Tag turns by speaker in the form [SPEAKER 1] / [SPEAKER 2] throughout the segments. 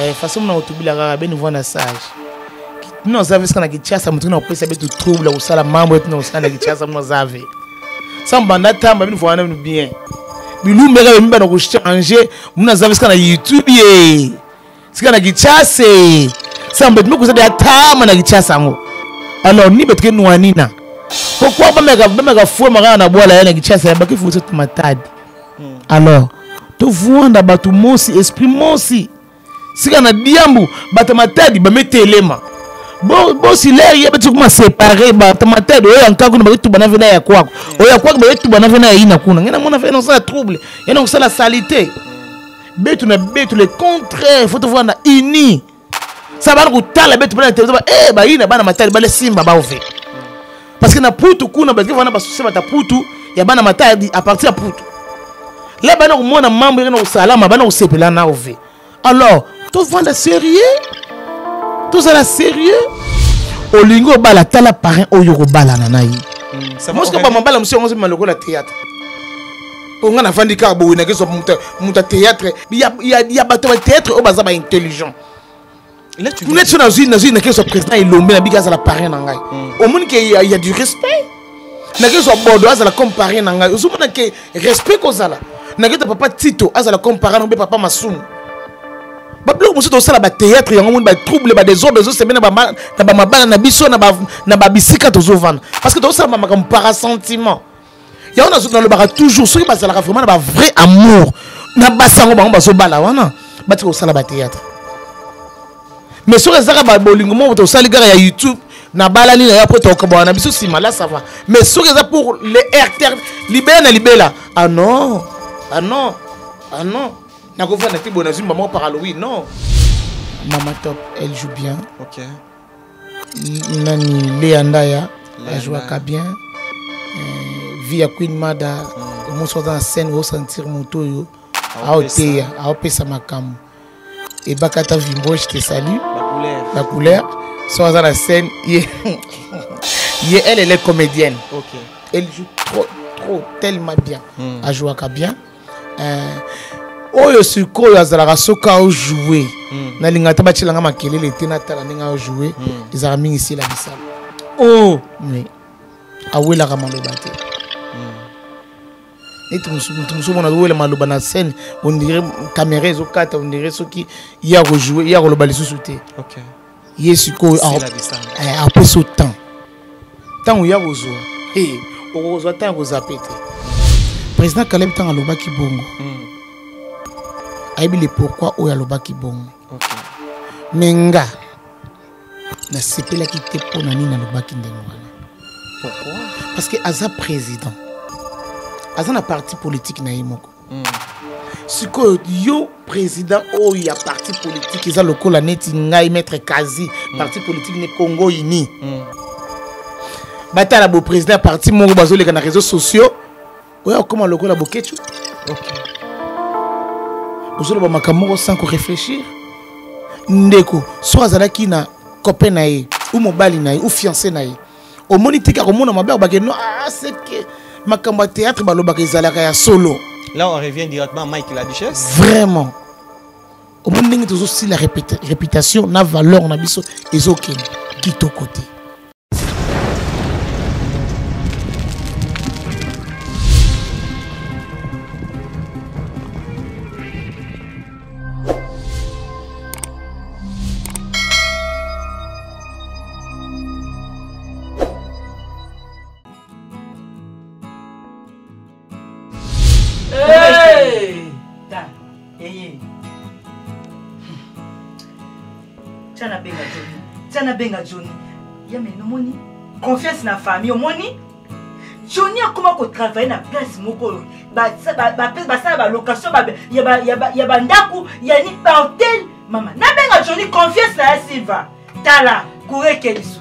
[SPEAKER 1] Eh, façon mona otubelaka beni voi na sage. Tino aza ve sika na kinshasa motu na kopesa be totrouble kosala mambo tino kosala na kinshasa mona aza ve? Sa mbanda tamba beni vowana bino bien. Bilumbeka bemimba na kochange mona aza ve sika na youtube ye. Sika na kinshasa. Sa mbetu moko ozade atama na kinshasa yango. Alors ni betuke nwanina pourquoi bameka fue makaka na bwala ye na kinshasa ya bakifusa tomatade hmm. alors tovwanda bato mosi esprit mosi. Sika na diambu bato matadi bametelema. Bosileri ye beti kuma separe bato matadi oyo yanka kuna baketuba na vena ya kwako. Oyo ya kwako baketuba na vena ya ina kuna. Ngai namona vena kosala trouble. Yana kosala salite betu na betu le contraire faut tovwanda uni. Sa bana kotala betu bana television e bayina bana matadi bale simba baove parce que na putu kuna baske vana basusi bata putu ya bana matadi a partir ya putu le bana komona mambo eke na kosalama bana kosepela na ove alors tovanda sérieux? Tozala sérieux? Olingi obala tala parrain oyo kobalana na ye mosika bamabala mosu yango ozobima lokola théâtre. Mpo nga nafandi kaka boye nakeso moto ya théâtre. Ya bato ya théâtre oyo baza baintelligent neti so nazwi nazwi nakeso président elombe nabiki azala parrain na ngai omoni ke ya du respect. Nakezwa bodo azala comme parrain na ngai ozomona ke respect kozala naketa papa tito azala comme parrain na mpe papa masumu babiloko mosusu tosala batéâtre yango moni batrouble badésordre ezoseme na bamabala na biso na babisika tozovanda parce que tozosala makambo parasentiment yango nalobaka toujours soki bazalaka vraiment na bavrai amour na basango bango bazobala wana batika kosala batéâtre mais soki ezaka bolingo moko tosali kaka ya youtube nabalani na yo apres tokabwana na biso nsima la ça va. Mais soki eza pour le rtr libela na libela. Ah non ah non ah non nakovanda te boye nazwi moko par halloween non? Mama top elle joue bien.
[SPEAKER 2] Ok.
[SPEAKER 1] nani lea ndaya ajouaka bien Euh, vi ya queen mada omosi aza na scène osentir moto oyo aoteya aopesa makambo ebaka ata vimbo je te salue.
[SPEAKER 2] La couleur.
[SPEAKER 1] so aza na scène ye ye elle elle est comédienne.
[SPEAKER 2] Ok.
[SPEAKER 1] elle joue trop trop tellement bien.
[SPEAKER 2] Mm.
[SPEAKER 1] ajouaka bien Euh, oyo sikoyo azalaka soki aojoue
[SPEAKER 2] Mm.
[SPEAKER 1] nalinga ata batielanga makelele te natala ndenge aojoue
[SPEAKER 2] Mm.
[SPEAKER 1] ezalaka mingi esila bisala o oui awelaka maloba te. Neti mosu- moto mosusu omona azowela maloba na scène ondire caméra ezokata ondire soki ye akojoue ye akoloba lisusu te. Ye sikoyo eh, o temps ntango ya kozwa eh, okozwa ntango ya kozape te président kaleb ntango alobaki bongo.
[SPEAKER 2] Mm.
[SPEAKER 1] Ayebi le pourkui oyo alobaki bongo.
[SPEAKER 2] Ok.
[SPEAKER 1] me nga nasepelaki te mpo na nini alobaki ndenge wana. Parce que aza président. Aza na parti politique na ye moko.
[SPEAKER 2] Mm.
[SPEAKER 1] sikoyo yo président oyo ya parti politique eza lokola neti ngai maître kazi parti politique ne congo uni.
[SPEAKER 2] Mm.
[SPEAKER 1] batala boprésident ya parti moko bazoleka na réseaux sociaux. Oyo akóma lokola bokecu
[SPEAKER 2] Ok.
[SPEAKER 1] Ozoloba makambo moko sans koréfléchir ndeko so azalaki na copain na ye ou mobali na ye ou fiancé na ye. Omoni te kaka komona mabe akobake no ah, seke makambo ya théâtre balobaka ezalaka ya solo.
[SPEAKER 2] Là, on revient directement à Mike la Duchesse.
[SPEAKER 1] vraiment. Omoni ndenge tozosila répéta- réputation na valeur na biso ezokende kitoko te
[SPEAKER 3] Tiana benga Johnny. Ya mais nomoni confiance na famille omoni Johnny akoma kotravaille na place moko. Oyo basala balocation ya ba- ya ba- ya bandako ya ni bahotel mama nabenga Johnny confiance na ya silva tala kureke lisusu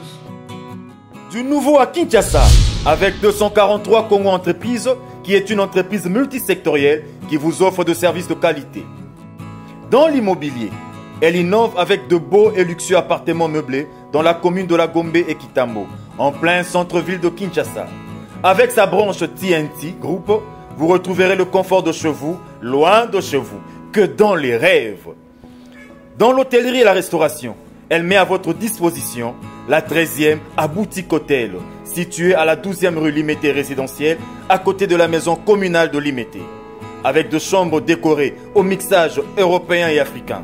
[SPEAKER 4] Du nouveau à Kinshasa, avec 243 Congo Entreprises, qui est une entreprise multisectorielle qui vous offre de services de qualité. Dans l'immobilier, elle innove avec de beaux et luxueux appartements meublés dans la commune de la Gombe et Kitambo, en plein centre-ville de Kinshasa. Avec sa branche TNT Group, vous retrouverez le confort de chez vous, loin de chez vous, que dans les rêves. Dans l'hôtellerie et la restauration, elle met à votre disposition la 13e à Hôtel, située à la 12e rue Limété résidentielle, à côté de la maison communale de Limété, avec de chambres décorées au mixage européen et africain.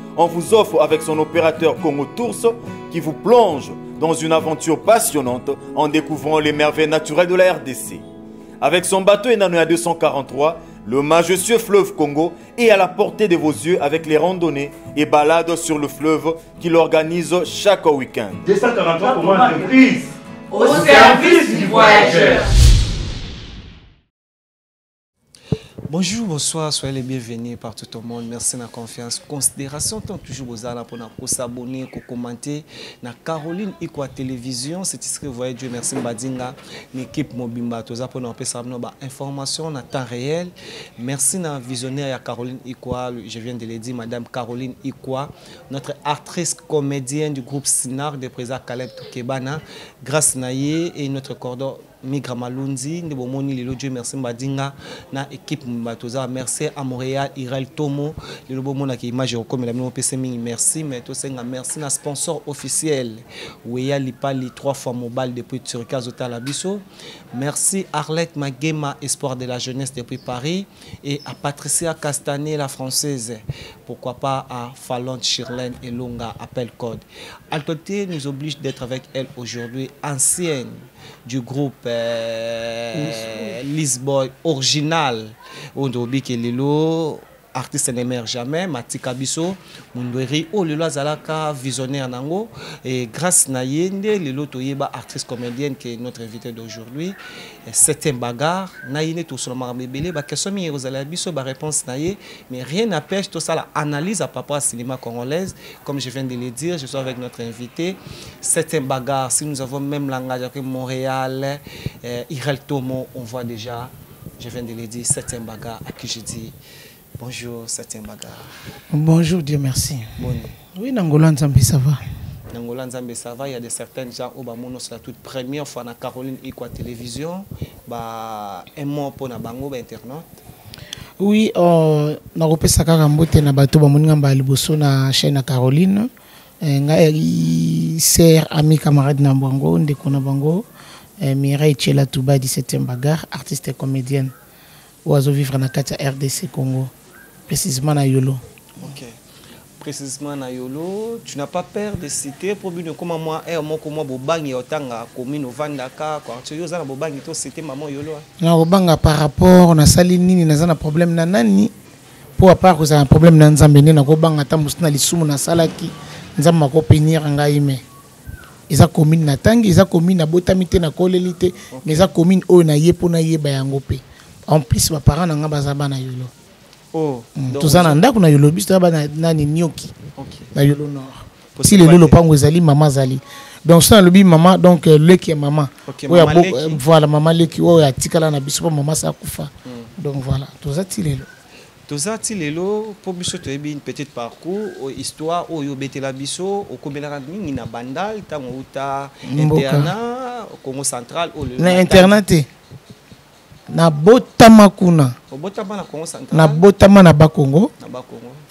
[SPEAKER 4] on vous offre avec son opérateur Congo Tours qui vous plonge dans une aventure passionnante en découvrant les merveilles naturelles de la RDC. Avec son bateau Enanoya 243, le majestueux fleuve Congo est à la portée de vos yeux avec les randonnées et balades sur le fleuve qu'il organise chaque week-end.
[SPEAKER 5] 243 pour moi entreprise.
[SPEAKER 3] au service du voyageur
[SPEAKER 2] Bonjour, bonsoir, soyez les bienvenus partout au monde. Merci de la confiance. Considération, tant toujours aux ala pour pour commenter. Na Caroline Ikwa Télévision, c'est ce que vous voyez, Dieu merci Mbadinga, l'équipe Mobimba, tous pour nous ba information en temps réel. Merci na visionnaire à Caroline Ikwa, je viens de le dire, Madame Caroline Ikwa, notre actrice comédienne du groupe Sinar de président Caleb Toukebana, grâce Naye et notre cordon migra malunzi nde bomoni lelo dieu merci mbadinga na équipe bato oza merci à montréal irel tomo. Lelo bomonaka image ekokomela bino mopesa mingi merci. Mais tosenga merci. Na sponsor officiel weya lipali 3 fois mobile depuis turki azotala biso. Merci arlette magema espoir de la jeunesse depuis paris. Et à patricia castanet la française. Pourquoi pas à Falon Chirlène et Longa Appel Code. Altoté nous oblige d'être avec elle aujourd'hui, ancienne du groupe euh, Lisboy original. Ondobi Kelelo, artiste n'émerge jamais, Matika Biso, Mundweri, oh lelo visionnaire nango, et grâce na yende, lelo toyeba actrice comédienne qui est notre invitée d'aujourd'hui, septième bagarre, na yene tout sur le bébé, ba question mi rozala biso, ba réponse na ye, mais rien n'empêche tout ça la analyse à à cinéma congolaise, comme je viens de le dire, je suis avec notre invité, septième bagarre, si nous avons même langage avec Montréal, euh, Irel Tomo, on voit déjà, je viens de le dire, septième bagarre, à qui je dis Bonjour, Septième Bagarre.
[SPEAKER 1] bonjour dieu merci
[SPEAKER 2] Bon,
[SPEAKER 1] oui na ngolo ya nzambe ça va?
[SPEAKER 2] Nangola Nzambe, ça va. Il y a de certains gens au Bamono, c'est la toute première fois na Caroline Ikwa Télévision. Bah, un mot pour na bango, ba internaute.
[SPEAKER 1] oui euh, nakopesa kaka mbote na bato bamoni ngamba ya liboso na chaîne ya caroline eh, ngai ser ami camarade na bango ndeko na bango eh, mireille chela tuba 17e bagar artiste et comédienne oyo azovivre na kati ya rdc congo précisement na yolo
[SPEAKER 2] Ok. Précisément na Yolo, tu n'as pas peur de citer pour bien comment moi, eh, moi, comment bobangi otanga commune Vandaka, quoi. Tu as bobangi to citer maman Yolo.
[SPEAKER 1] na kobanga par rapport nasali nini naza na problème na nani mpo apart kozala na problème na nzambe nde nakobanga ata mosu na lisumu nasalaki nzambe akopenir ngai me eza commune natangi eza commune nabotami te nakoleli te mais eza commune oyo naye mpo nayeba yango mpe en plus baparent na ngai baza bana yolo
[SPEAKER 2] Oh,
[SPEAKER 1] Mm,
[SPEAKER 2] donc,
[SPEAKER 1] toza na ndako na yolo biso toza bana nani nioki
[SPEAKER 2] Ok.
[SPEAKER 1] na yolo nord.
[SPEAKER 2] Possible
[SPEAKER 1] si lelo lopango ezali mama azali. Donc so nalobi mama donc euh, leki ya mama. Oyo voilà mama leki. Oyo atikala na biso mpo mama sa akufa donc voilà. Toza ti lelo.
[SPEAKER 2] Toza ti lelo mpo biso toyebi une petite parcours oyo histoire oyo obetela biso okomelaka mingi na bandal ntango outa internat congo central oyo lelo
[SPEAKER 1] na
[SPEAKER 2] Matadi.
[SPEAKER 1] internat te nabotama kuna. Nabotama na bakongo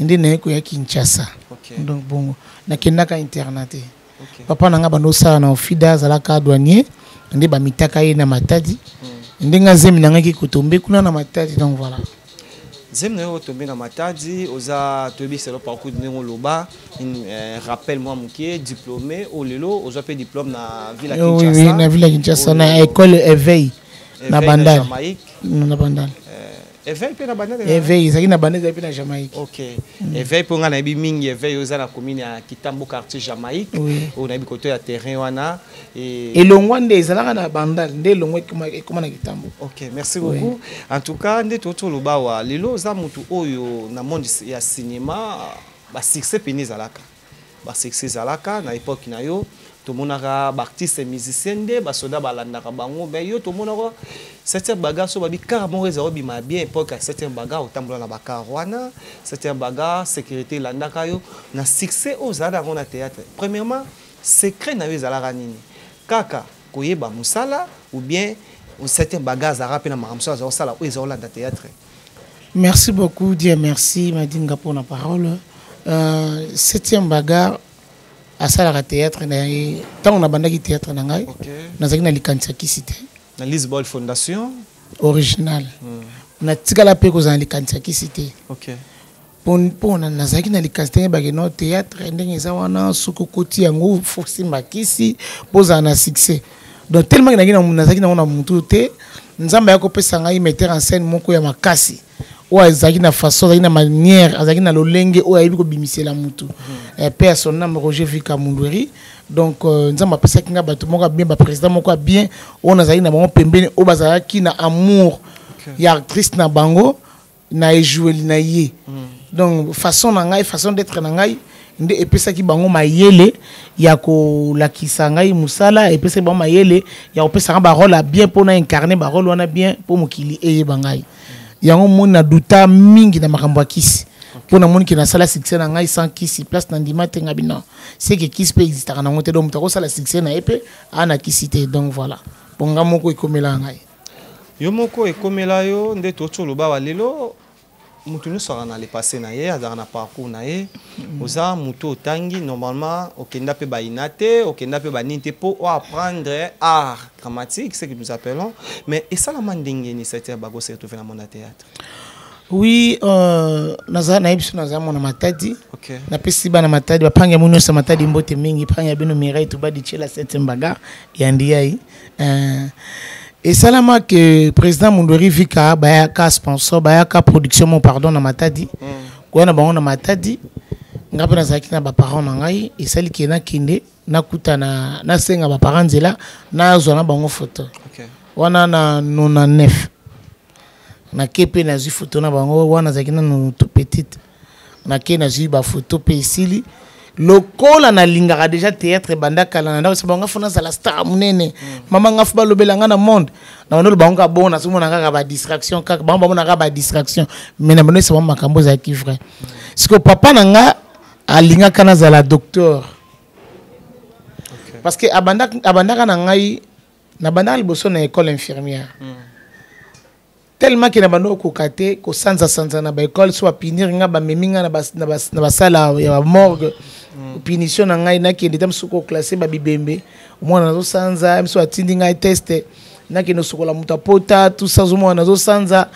[SPEAKER 1] nde naye koya kinshasa.
[SPEAKER 2] Ok.
[SPEAKER 1] Donc bongo nakendaka internat. Te
[SPEAKER 2] ok.
[SPEAKER 1] Papa na nga bandosala na ofida azalaka douanier. Nde bamitaka ye na matadi. Nde nga zemi na ngai kikotombe kuna na matadi donc voilà.
[SPEAKER 2] Zemi na yo otombe na matadi oza toyebi selo parcours ndenge oloba. Euh, rappel mwa moke diplômé. Oyo lelo ozwa mpe diplôme na ville ya
[SPEAKER 1] Oui, oui, na ville ya kinshasa na
[SPEAKER 2] Oyo-
[SPEAKER 1] école éveil na
[SPEAKER 2] Éveil
[SPEAKER 1] bandal
[SPEAKER 2] Jamaïque.
[SPEAKER 1] na bandal
[SPEAKER 2] Euh, éveil mpe na bandaka
[SPEAKER 1] éveil ezalaki na banda ezalaki mpe na jamaïque.
[SPEAKER 2] Ok. Éveil mpo ngai nayebi mingi. Éveil oyo eza na commune ya kitambo quartier jamaïque. Oyo nayebi koto ya terrain wana.
[SPEAKER 1] Elongwa nde ezalaka na bandal nde elongwa ekoma na kitambo.
[SPEAKER 2] Ok merci beaucoup. En tout cas nde toti oloba awa lelo oza motu oyo na monde ya cinéma basuccès pene ezalaka. Basuccès ezalaka na époque na yo tomonaka baartiste musicien nde basoda balandaka bango. Mais yo tomonaka bagar so babi kara moko ezala obima bien septième bagar otambola na bakar wana bagar sécurité elandaka yo. Na succès oyo ozala na théâtre premièrement secret na yo ezalaka kaka koyeba mosala ou bien septième bagar azalaka mpe na makambo so azakosala oyo théâtre?
[SPEAKER 1] Merci beaucoup dieu merci madinga mpona parole. Euh, septième bagarre asalaka théâtre na ye. Ntango nabandaki théâtre na ngai nazalaki na likanisakisi te.
[SPEAKER 2] Na lisbol fondation?
[SPEAKER 1] Original. Natikala mpe kozala na te. Mpona nazalaki na likanisi bakeno théâtre ndenge eza wana soki okoti yango fosimba kisi mpo ozala na succès. Donc tellement nazalaki nango na mutu te nzambe ayaki kopesa ngai metteur en scène moko ya makasi oyo azalaki na façon azalaki na manière azalaki na lolenge oyo ayebi kobimisela mutu. Eh, pe ya son nom roger vika mundweri. Donc euh, nzambe apesaki ngai bato moko ya bien baprésident moko ya bien oyo nazalaki na bango pembeni oyo bazalaki na amour ya actrice na bango na ejoueli na ye. Donc façon na ngai façon d'être na ngai nde epesaki bango mayele ya kolakisa ngai mosala epesaki bango mayele ya kopesa ngai barole ya bien mpo na incarne barole wana bien mpo mokili eyeba ngai. Yango moni na duta mingi na makambo ya kisi. Mpo namoniki nasala succès na ngai sans kisi place na ndima te ngai bino. Seke kisi mpe existaka nango te donc moto akosala succès na ye mpe aa na kisi te donc voilà. Mpo ngai moko ekomela ngai.
[SPEAKER 2] Yo moko ekomela yo nde toti oloba wa lelo motu nyonso azalaka na lepasse na ye azalaka na parcours na ye. Oza motu otangi normalement okenda mpe bayina te okenda mpe banini te mpo oapprendre art dramatique ce que nous appelons. Mais esalama ndenge ni cette bago se retrouve na monde ya théâtre?
[SPEAKER 1] Oui euh, nazala nayebi so nazala mona matadi.
[SPEAKER 2] Ok.
[SPEAKER 1] Napesi bana matadi bapangi yango nyonso matadi mbote mingi pangi ya bino mirai tobadityela septième bagar ya ndiyai euh, esalama ke président mundweri vika bayaka sponsor bayaka production mo pardon na matadi koya na bango na matadi nga mpe nazalaki na baparent na ngai esali ke nakende nakutana nasenga baparent nzela nazwa na bango
[SPEAKER 2] ok
[SPEAKER 1] wana na 99 nake mpe nazwi foto na bango wana nazalaki nanu to petite nake nazwi bafoto mpe esili lokola nalingaka déjà théâtre ebanda kala na ndako se bango fo nazala star monene. Mama nga fo balobela nga na monde. Na bando bango kaka bongo nazomona kaka badistraction kaka bango bamona kaka badistraction mais na bando esa bango makambo ezalaki vrai. Sikoyo papa na nga alingaka nazala docteur. Parce que abandaka na ngai nabandaka liboso na école infirmière tellement ke na bando okoka te kosanzasanza na baekole so bapinir nga bamemi nga na bas- na bas- na basala ya bamorgue punition na ngai nakende te mosuku oklasse babibembe omwana nazosanza miso atindi ngai teste nakende osokola moto apota tusa ozomona nazosanza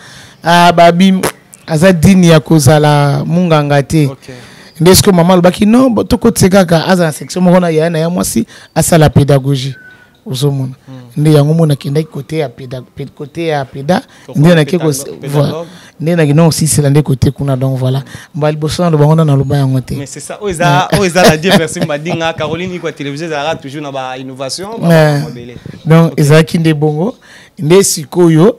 [SPEAKER 1] ah, babi aza dini ya kozala munganga te
[SPEAKER 2] okay.
[SPEAKER 1] nde sikoyo mama alobaki no bo- tokotie kaka aza na section moko na yaya na ya mwasi asala pédagogie ozomona nde yango mo nakendaki kote ya kote ya peda nde nde nakende kosisela nde kote kuna donc voilà. Mba liboso na lobango nde naloba yango te.
[SPEAKER 2] Mais c'est ça oyo eza na dieu merci madinga caroline ikwa télévision ezalaka toujours na bainnovation mabele
[SPEAKER 1] donc ezalaki nde bongo. Nde sikoyo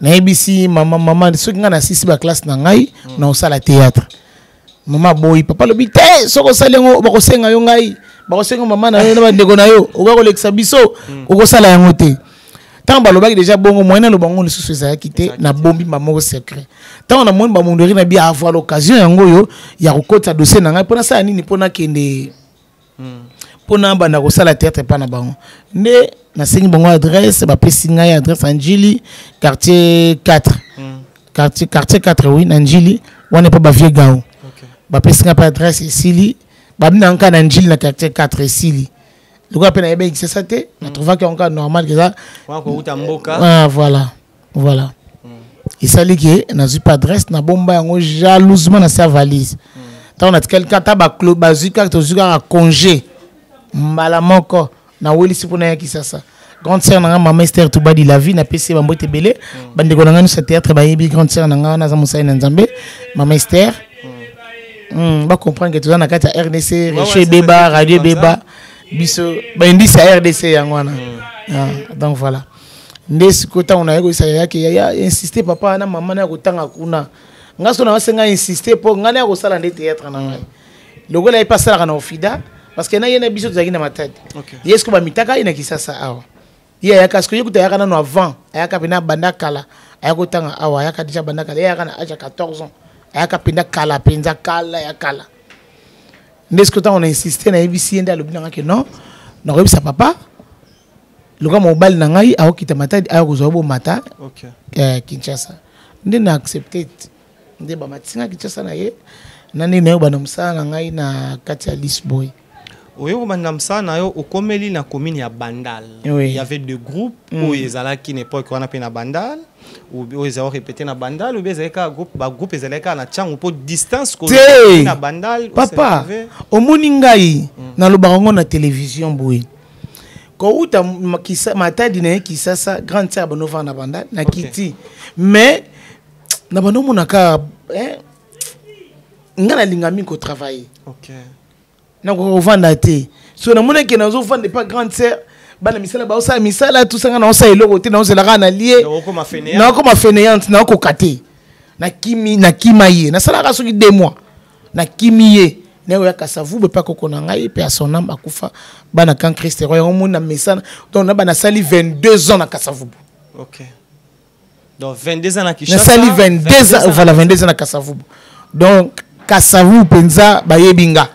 [SPEAKER 1] nayebisi mama mama soki ngai nasisi baklasse na ngai na kosala théâtre. Mama boyi papa alobi te soki osali yango bakosenga yo ngai bakosenga mama na yo na bandeko na yo. Okoki kolekisa biso okosala yango te. Ntango balobaki deja bongo moyen na lobango lisusu ezalaki te nabombi bamoko secret. Ntango namoni bamondori na bi avoir l'occasion yango oyo ya kokotisa dossier na ngai. Mpo nasala nini? Mpo nakende mpo nabanda kosala théâtre epa na bango. Nde nasengi bango adresse bapesi ngai adresse njili quartier 4 quartier, quartier 4 oui na njili. Wana epa bavie gao. Bapesi ngai mpe adresse esili babina yango kaka na njili na quartier 4 esili lokola mpe nayeba ekisesa te natrouvaki yango kaka normal keza ah, voilà. Voilà. Esali ke nazwi mpe adresse nabomba yango jalousement na se ya valise ntango natikali kata bazwi kaka tozwi kaka congé. Mbala moko. Nawelisi mpo nayaki sasa grande sœur na nga mama ester tubadi la vie napesi bambote ebele bandeko na nga nyonso ya théâtre bayebi grande sœur na nga wana aza mosali na nzambe mama ester Mm, bacomprendre ke toza na kati ya rdc
[SPEAKER 2] c'est
[SPEAKER 1] ebeba radio ebeba biso. Bayindisi ya rdc yango wana Ah, donc voilà. Nde sikoyo ntango naye koyisa yayake yaya insiste papa na mama na ya kotanga kuna. Nga so na basenga insiste mpo ngai na ya kosala nde théâtre na ngai. Lokola ye mpe asalaka na ofida parce que na ye na biso tozalaki na matadi. Ye siko bamitaka ye na kisasa awa. Ye ayaka siko ye kuta ayaka nano avant ayaka mpena banda kala aya kotanga awa ayaka deja banda kala. Ye ayaka na age ya 14 ans ayaka mpenza kala mpenza kala ya kala. Nde siko ntango na insiste nayebisi ye nde alobi na nga ke non nakoyebisa papa lokola mobali na ngai akokita matadi aya kozwa bomata eh, kinshasa. Nde na accepte nde bamatinga kinshasa na ye na nde nayoba na mosala na ngai na kati ya lisboy
[SPEAKER 2] oyo kobanda mosala na yo okomeli na commune ya bandal.
[SPEAKER 1] Oui.
[SPEAKER 2] il y avait deux groupes oyo ezalaki na époque wana mpe na bandal oyo ezalaki répété na bandal ou bien ezalaki kaka groupe bagroupe ezalaki kaka na ntango mpo distance
[SPEAKER 1] te!
[SPEAKER 2] na bandal
[SPEAKER 1] papa omoni ngai nalobaka ngo na télévision boye. Kouta matadi na ye kisasa grande sœur banovaa na banda na
[SPEAKER 2] Ok.
[SPEAKER 1] kiti. Mais na bando omonaka eh, nga nalinga mingi kotravaille
[SPEAKER 2] ok
[SPEAKER 1] nakoka kovanda te so namonaki nazovanda epa grande sœur bana misala baosala misala tusanga naosala eloko te na lie.
[SPEAKER 2] Donc, okoma fainéant.
[SPEAKER 1] nakoma fainéante nakoka te nakimi nakima ye. Nasalaka soki de mois. Nakimi ye. Nayoya kasavu mpe koko na ngai mpe asonam akufa. Bana kan kriste ro yango moni na mesana. Donc na bana nasali 22 ans na kasavubu
[SPEAKER 2] ok. Donc 22 ans na Kinshasa,
[SPEAKER 1] nasali 22 ans voilà 22 ans na kasavubu donc kasavubu mpenza bayebi nga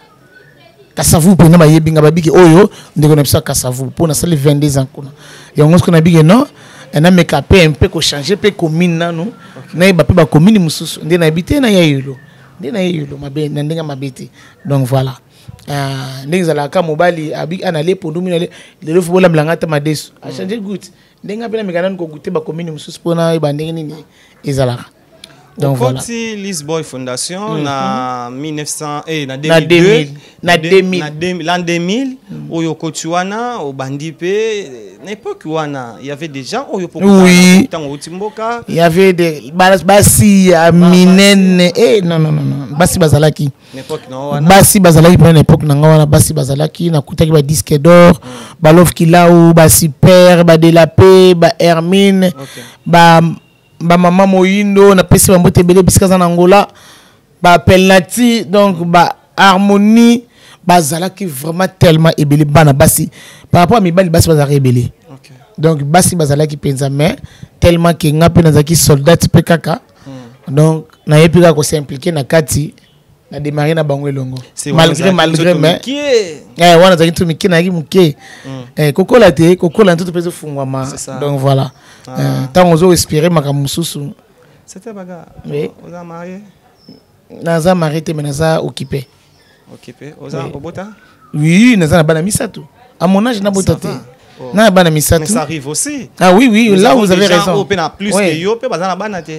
[SPEAKER 1] kasavubu mpenza bayebi nga babiki oyo ndeko na biso ya kasavubu mpo nasali 22 ans kuna yango siko nabiki no nameka mpe mpe kochange mpe commune nanu nayeba mpe bacommune mosusu nde nayebi te naya yelo nde naye mabe na ndenge mabe te donc voilà. Ndenge ezalaka mobali anale pondumi nale lelo fo bolambilanga ata madesu achange gut ndenge mpe nameka nanu kogute bacommune mosusu mpo nayeba ndenge nini ezalaka donc voilà.
[SPEAKER 2] Okoti lisboy fondation na 1900 eh, na
[SPEAKER 1] Na
[SPEAKER 2] 2002
[SPEAKER 1] 2000, na
[SPEAKER 2] de-
[SPEAKER 1] 2000.
[SPEAKER 2] na 2000, l'an 2000 oyo okoti wana obandi mpe na époque wana il y avait des gens oyo
[SPEAKER 1] Oui.
[SPEAKER 2] ntango outi mboka.
[SPEAKER 1] Il y avait des bas- basi ya minene eh, non, non, non, basi bazalaki.
[SPEAKER 2] Wana.
[SPEAKER 1] Basi bazalaki mpena na époque na nga wana basi bazalaki nakutaki badisque d'or balove kilau basuper badelape bahermine
[SPEAKER 2] Ok.
[SPEAKER 1] ba- bamama moyindo napesi bambote ebele bisika aza na ngola bapelnati donc baharmonie bazalaki vraiment tellement ebele bana basi. Par rapport à mibali basi bazalaki ebele
[SPEAKER 2] Ok.
[SPEAKER 1] donc basi bazalaki mpenza mais tellement ke nga mpe nazalaki soldat mpe kaka. Donc nayebi kaka kosimplike na kati na démarre na bango elongo. Malgré malgré mais eh, wana azalaki ntu mike nayaki moke Eh, kokola te kokola ntutu mpe ezofungwama. Donc voilà ntango ozo espérer makambo mosusu.
[SPEAKER 2] Marié.
[SPEAKER 1] Naza mari te mais naza
[SPEAKER 2] oza
[SPEAKER 1] Oui. naza na bana misato. À mon âge nabota te.
[SPEAKER 2] Oh.
[SPEAKER 1] na bana
[SPEAKER 2] mais
[SPEAKER 1] misato
[SPEAKER 2] ça arrive aussi.
[SPEAKER 1] Ah oui oui là vous avez raison.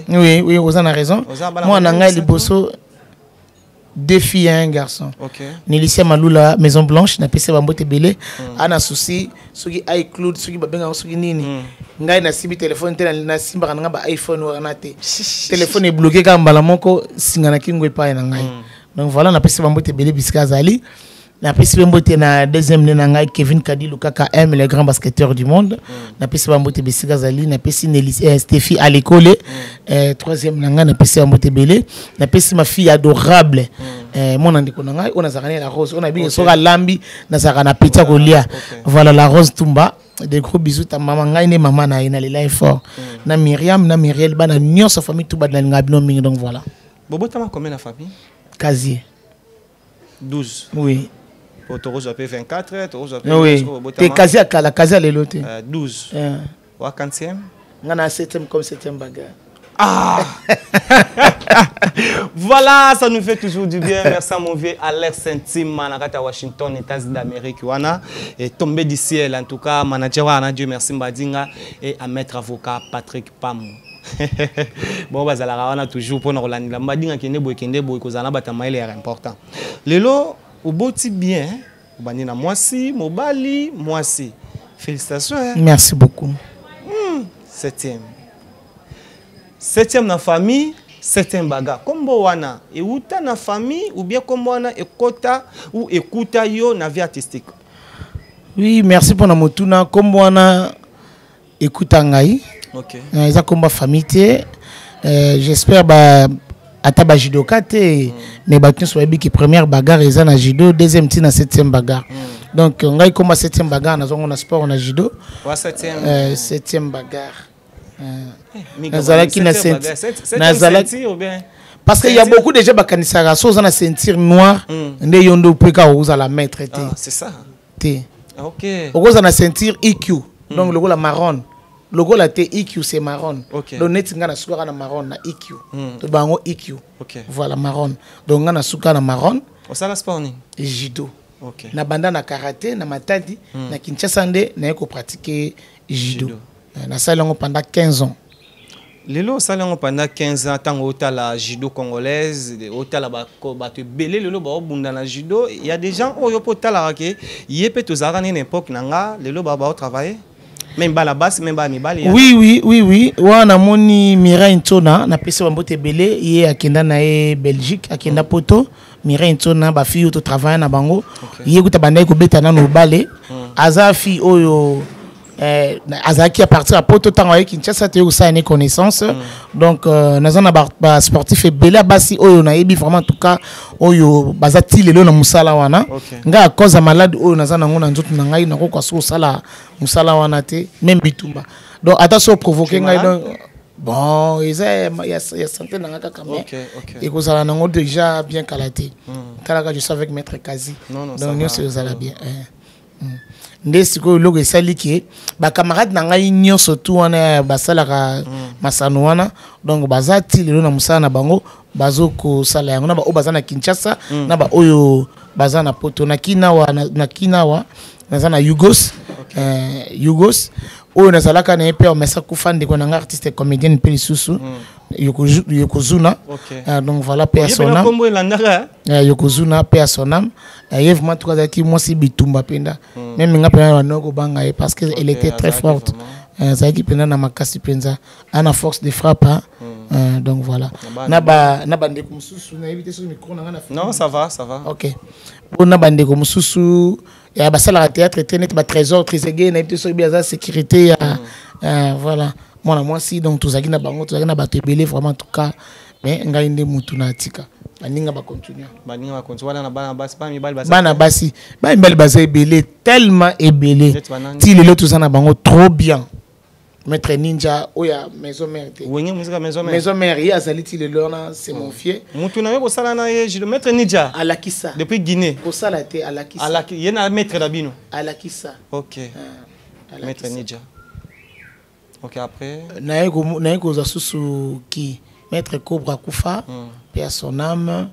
[SPEAKER 1] oui oui oza na raison mwana ngai liboso deux filles et un garçon.
[SPEAKER 2] Ok.
[SPEAKER 1] Nelicia malula maison blanche napesi bambote ebele ana susi soki icloud soki babengaka soki nini. Ngai telefone te na- nasimbaka na ngai ba iphone wana te. Telefone ebloke kaka mbala moko singa na kingo epai na ngai. Donc voilà napesi bambote ebele bisika azali napesi mpe mbote na deuxième ne na ngai kevin kadilu kaka m le grand basketteur du monde. Napesi bambote bisika azali napesi eh, stephi alekole eh, troisième na ngai napesi bambote ebele napesi ma fille adorable. Mwana ndeko na ngai oyo nazalaka ne la rose. Oyo nabiki soki alambi nazalaka na peti ya kolia voilà la rose tumba. De gros bisous ta mama ngai nde mama na ye nalela ye fort. Na miriam na miriel bana nyonso famille tuba nalinga bino mingi donc voilà.
[SPEAKER 2] Bobotama combien na famille?
[SPEAKER 1] Casier.
[SPEAKER 2] 12
[SPEAKER 1] oui
[SPEAKER 2] po tokozwa mpe 24 tokozwa mpe
[SPEAKER 1] oui.
[SPEAKER 2] soki
[SPEAKER 1] te
[SPEAKER 2] bobotama,
[SPEAKER 1] casier ya kala casier ya lelo te
[SPEAKER 2] euh, 12
[SPEAKER 1] Eh,
[SPEAKER 2] wa 40e
[SPEAKER 1] nga na 7e comme 7e bagarre.
[SPEAKER 2] Ah! Voilà, ça nous fait toujours du bien. Merci à mon vieux Alex Intime, Manakata Washington, États-Unis d'Amérique, wana. Et tombé du ciel, en tout cas, manager wana, Dieu merci Mbadinga, et à maître avocat Patrick Pam. bon bazalaka wana toujours mpona kolandela mbadinga kende kende ya important. Lelo oboti bien. Obandi na mwasi mobali mwasi. Félicitations hein.
[SPEAKER 1] merci beaucoup.
[SPEAKER 2] Septième. Septième na famille septième baga. Kombo wana euta na famille ou bien kombo wana ekota ou ekuta yo na vie artistique?
[SPEAKER 1] Oui merci mpona motuna. Nkombo wana ekuta ngai.
[SPEAKER 2] Ok.
[SPEAKER 1] Eh, eza nkombo ya famille te. Eh, j'espère ba ata bajudoka te mais bato nyonso bayebi ke première bagarre eza na judo deuxième ti na septième bagarre. Donc ngai nkombo ya septième bagarre nazongo na sport na judo.
[SPEAKER 2] Septième.
[SPEAKER 1] Euh, septième bagarre. Euh,
[SPEAKER 2] Mika,
[SPEAKER 1] nazalaki parce que y a
[SPEAKER 2] Ceinture.
[SPEAKER 1] beaucoup déjà bakanisaka so oza na ceinture noire
[SPEAKER 2] Mm.
[SPEAKER 1] nde yo nde opeka okozala maître te.
[SPEAKER 2] Ah, c'est ça.
[SPEAKER 1] Te.
[SPEAKER 2] Ah, ok.
[SPEAKER 1] Okozala na ceinture eq donc lokola marron lokola te eq c'est marron.
[SPEAKER 2] Ok.
[SPEAKER 1] donc neti ngai nasukaka na marron na eq
[SPEAKER 2] Mm.
[SPEAKER 1] to bango eq
[SPEAKER 2] ok.
[SPEAKER 1] Voilà marron. Donc ngai nasuka na marron.
[SPEAKER 2] Osala sport nini
[SPEAKER 1] judo.
[SPEAKER 2] Ok.
[SPEAKER 1] Na banda na karate na matadi na kinshasa nde naye kopratike judo.
[SPEAKER 2] Judo.
[SPEAKER 1] Euh, nasali yango pendant 15 ans.
[SPEAKER 2] Lelo osali yango pendant 15 ans ntango otala judo congolaise otala bato ebele lelo baobunda na judo. Ya des gens oyo mpo otalaka ke ye mpe tozalaka nini époque na nga lelo bao baotravaille mibala basi me mbala mibali
[SPEAKER 1] oui oui oui oui. Wana namoni mirai ntona napesi bambote ebele ye akenda na ye belgique akenda poto. Mirai ntona bafille oyo totravaille na bango. Ye kuta bandaki kobeta nano bale aza fille oyo azalaki a partir ya poto ntango aye kinshasa toye kosala ne connaissance. Donc euh, naza na ba- basportif ebele ya basi oyo nayebi vraiment en tout cas oyo baza ti lelo na mosala wana. Ngai a cause ya malade oyo naza nango na nzoto na ngai nakoka so kosala mosala wana te même bitumba. Donc ata so provoke ngai donc bon eza ya, santé na ngai kaka
[SPEAKER 2] ok.
[SPEAKER 1] ekozala nango déjà bien kala te talaka je suis avec maître
[SPEAKER 2] ça
[SPEAKER 1] donc nyonso ezala bien eh. Mm. Nde sikoyo eloko esali ke bakamarade na ngai nyonso tu wana basalaka masano wana. Donc baza ti lelo na mosala na bango bazokosala yango. Na baoyo baza na kinshasa na baoyo baza na poto. Na kinawa na- na kinawa naza na yugos eh, yugos. Oyo nazalaka na ye mpe amesa kufa ndeko na ngai artiste comédienne mpe lisusu. Yokozu- yokozuna
[SPEAKER 2] Ok.
[SPEAKER 1] Ah, donc voilà mpe ya sonam
[SPEAKER 2] elandaka
[SPEAKER 1] Eh, yokozuna mpe ya sonam Eh, ye vraiment tuka azalaki mwasi bitumba mpenza meme nga mpenza banda kobanga ye parce que elle était très forte. Eh, azalaki mpenza na makasi mpenza. Ana force de frappe. Eh, donc voilà. Na ba- na bandeko mosusu nayebi te soki micro na na
[SPEAKER 2] non ça va ça va.
[SPEAKER 1] Ok. Mpona bandeko mosusu ya basalaka théâtre te neti batrésor trisege nayebi te soki bi aza sécurité ya. Eh, voilà. Mwana mwasi donc tozalaki na bango tozalaki na bato ebele vraiment en tout cas. Mais ngai nde mutu na atika baninga bacontinue
[SPEAKER 2] bana basi bana mibali
[SPEAKER 1] baza ebele tellement ebele. Ti lelo toza na bango trop bien. Maître ninja oyo ya maison mare te.
[SPEAKER 2] Maison
[SPEAKER 1] mare ye azali ti lelo wana c'est mon fier.
[SPEAKER 2] Mutu na yo kosala na ye maître nidja
[SPEAKER 1] alakisa.
[SPEAKER 2] Depuis guinée.
[SPEAKER 1] Kosala te alakisa.
[SPEAKER 2] Alaki ye na maître na bino.
[SPEAKER 1] Alakisa.
[SPEAKER 2] Ok.
[SPEAKER 1] Ah,
[SPEAKER 2] maître nidja ok après?
[SPEAKER 1] Naye kozwa susu ki? Maître cobra kufa ya son âme.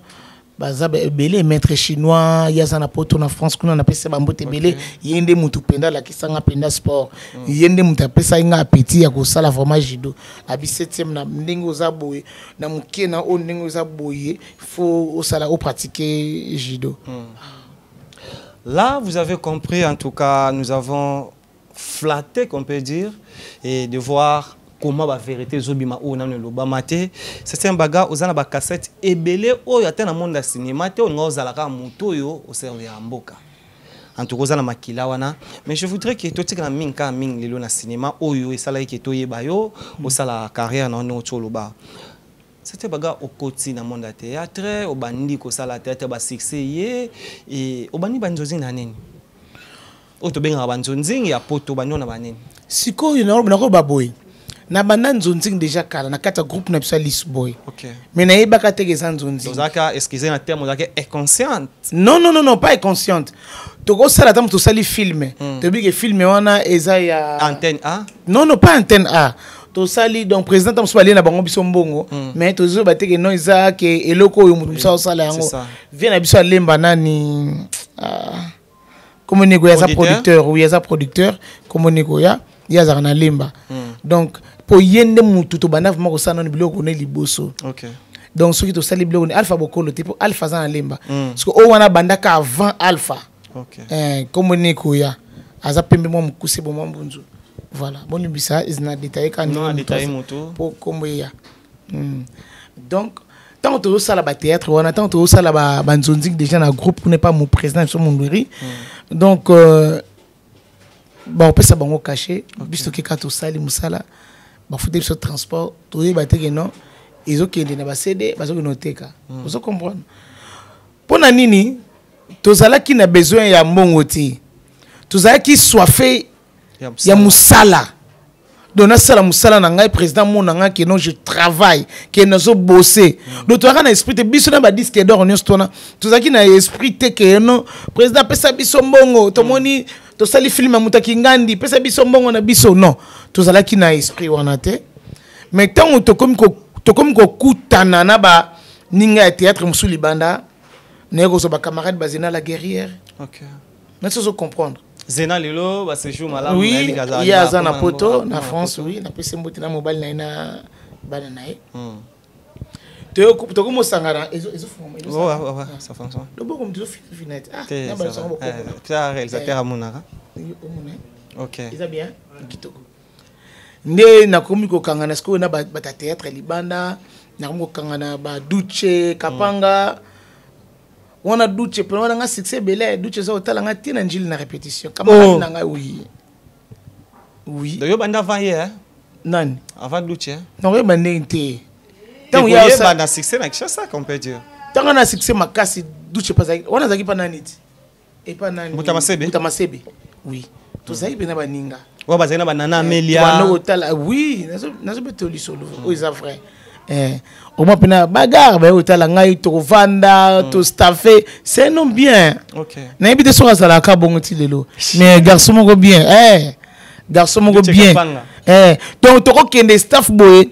[SPEAKER 1] Baza ba- ebele maître chinois. Ye aza na poto na france kuna napesa bambote ebele ye nde motu mpenza alakisanga mpenza sport. Ye nde moto apesaki nga apeti ya kosala vraiment judo abi 7e na ndenge oza boye. Na moke na oyo ndenge oza boye faut osala opratike judo
[SPEAKER 2] Là, vous avez compris, en tout cas, nous avons flatté, qu'on peut dire, et de voir comment la vérité zobima o na le bamate c'est un baga ozana ba cassette ebele oyo ata na monde ya cinéma te olinga ozalaka moto oyo oserve ya mboka. Cas oza na makila wana. Mais je voudrais ke totikala mingi kaka mingi lelo na cinéma oyo esalaki ke toyeba yo osala carrière na ndenge oti oloba. C'était baga okoti na monde ya théâtre obandi kosala théâtre basuccès ye e obandi banzonzi na nini? Oyo tobengaka banzonzingi ya poto bandi na banini
[SPEAKER 1] sikoyo nakoba boye na banda nzonzingi déjà kala na kati ya groupe na biso ya lisboy
[SPEAKER 2] ok.
[SPEAKER 1] Mais nayebaka teke eza nzonzingi
[SPEAKER 2] ozalaka excuse na terme ozalaka inconsciente
[SPEAKER 1] non non non non pas inconsciente tokosala ntango tosali filme. Tobike filme wana eza ya
[SPEAKER 2] antenne a?
[SPEAKER 1] Non non pas antenne a. Tosali donc président ntango mosusu balie na bango biso mbongo. Mais tozoyeba teke non eza ke eloko oyo moto mosusu azosala yango. vie na biso alemba nani? Ah, komo niko ye aza
[SPEAKER 2] Producteur?
[SPEAKER 1] oui aza producteur. Komo niko ya ye azalaka na lemba. Donc mpo ye nde motu tobanda vraimen kosala nano biloko ne liboso.
[SPEAKER 2] Ok.
[SPEAKER 1] Donc soki tosali biloko alpha bokolo te mpo alpha aza na lemba. Parce que oyo wana abandaka avant alpha. Eh, kombo nini koya aza pembe mwa mokuse bo mwa mbunzu. Voilà. Bolimbisa na détaillé ka
[SPEAKER 2] Non,
[SPEAKER 1] ndenge
[SPEAKER 2] détaillé
[SPEAKER 1] moto. aza-
[SPEAKER 2] moto.
[SPEAKER 1] po kombo eya. Mm. donc ntango tozosala bathéâtre wana ntango tozosala ba- banzonzingi déjà na groupe kuna epa mo président biso mondweri donc euh, baopesa bango cachet biso tokeka tosali mosala bafute biso transport toyeba teke non? Ezokende na bacd bazokende oteka ozo comprendre. Mpo na nini? Tozalaki na besoin ya mbongo te tozalaki soife ya mosala donc nasala mosala na ngai président mona ngai ke non je travaille ke nazobose donc tozalaka na esprit te biso na badiske d'or nyonso tona tozalaki na. Esprit te ke non président apesa biso mbongo tomoni tosali filme ya mutaki ngandi pesa biso mbongo na biso non. Tozalaki na esprit wana te. Mais ntango tokomi ko- tokomi kokutana na baninga ya théâtre mosusu libanda naye kozwa bacamarade bazena la guerrière.
[SPEAKER 2] Ok.
[SPEAKER 1] nasi ozo comprendre
[SPEAKER 2] zena lelo baséjour malamu
[SPEAKER 1] oui
[SPEAKER 2] nayebi kaza-
[SPEAKER 1] ye aza na poto
[SPEAKER 2] yango,
[SPEAKER 1] na
[SPEAKER 2] akoma
[SPEAKER 1] france oui napesi mbote na mobali na ye na bana na ye tokomosangana loboko moto ezofina ete ah.
[SPEAKER 2] Te,
[SPEAKER 1] na
[SPEAKER 2] ça
[SPEAKER 1] balisango
[SPEAKER 2] va. Eh, réalisateur amonaka.
[SPEAKER 1] eza bien kitoko. Nde nakomi kokangana sikoyo na ba- bata théâtre libanda nakomi kokangana baduche kapanga wana duche mpena wana nga succès ebele duche eza kotala nga ntina njili na répétition kamarade
[SPEAKER 2] Oh.
[SPEAKER 1] na ngai oui oui
[SPEAKER 2] Donc yo banda avant hier, hein?
[SPEAKER 1] nani
[SPEAKER 2] avant Luche. hein?
[SPEAKER 1] nakoyeba ndenge te
[SPEAKER 2] Donc
[SPEAKER 1] ntango
[SPEAKER 2] yo
[SPEAKER 1] ya
[SPEAKER 2] banda succès na Kinshasa qu'on peut dire.
[SPEAKER 1] ntango na succès makasi duche mpa azalaki wana azalaki mpa nani ti epa nani
[SPEAKER 2] Buta Masebe?
[SPEAKER 1] buta masebe oui tozalaki mpe na baninga
[SPEAKER 2] Oyo bazali na banana
[SPEAKER 1] banda
[SPEAKER 2] Amelia.
[SPEAKER 1] kotala oui nazo- nazobeta lisolo oyo eza vrai Eh, omwa mpena bagare baye kotala ngai tokovanda tostaffe c'est non bien.
[SPEAKER 2] Ok.
[SPEAKER 1] nayebi te soki azalaka bongo ti lelo mais garçon moko bien. Eh, garçon moko bien. Eh, donc tokokende staff boye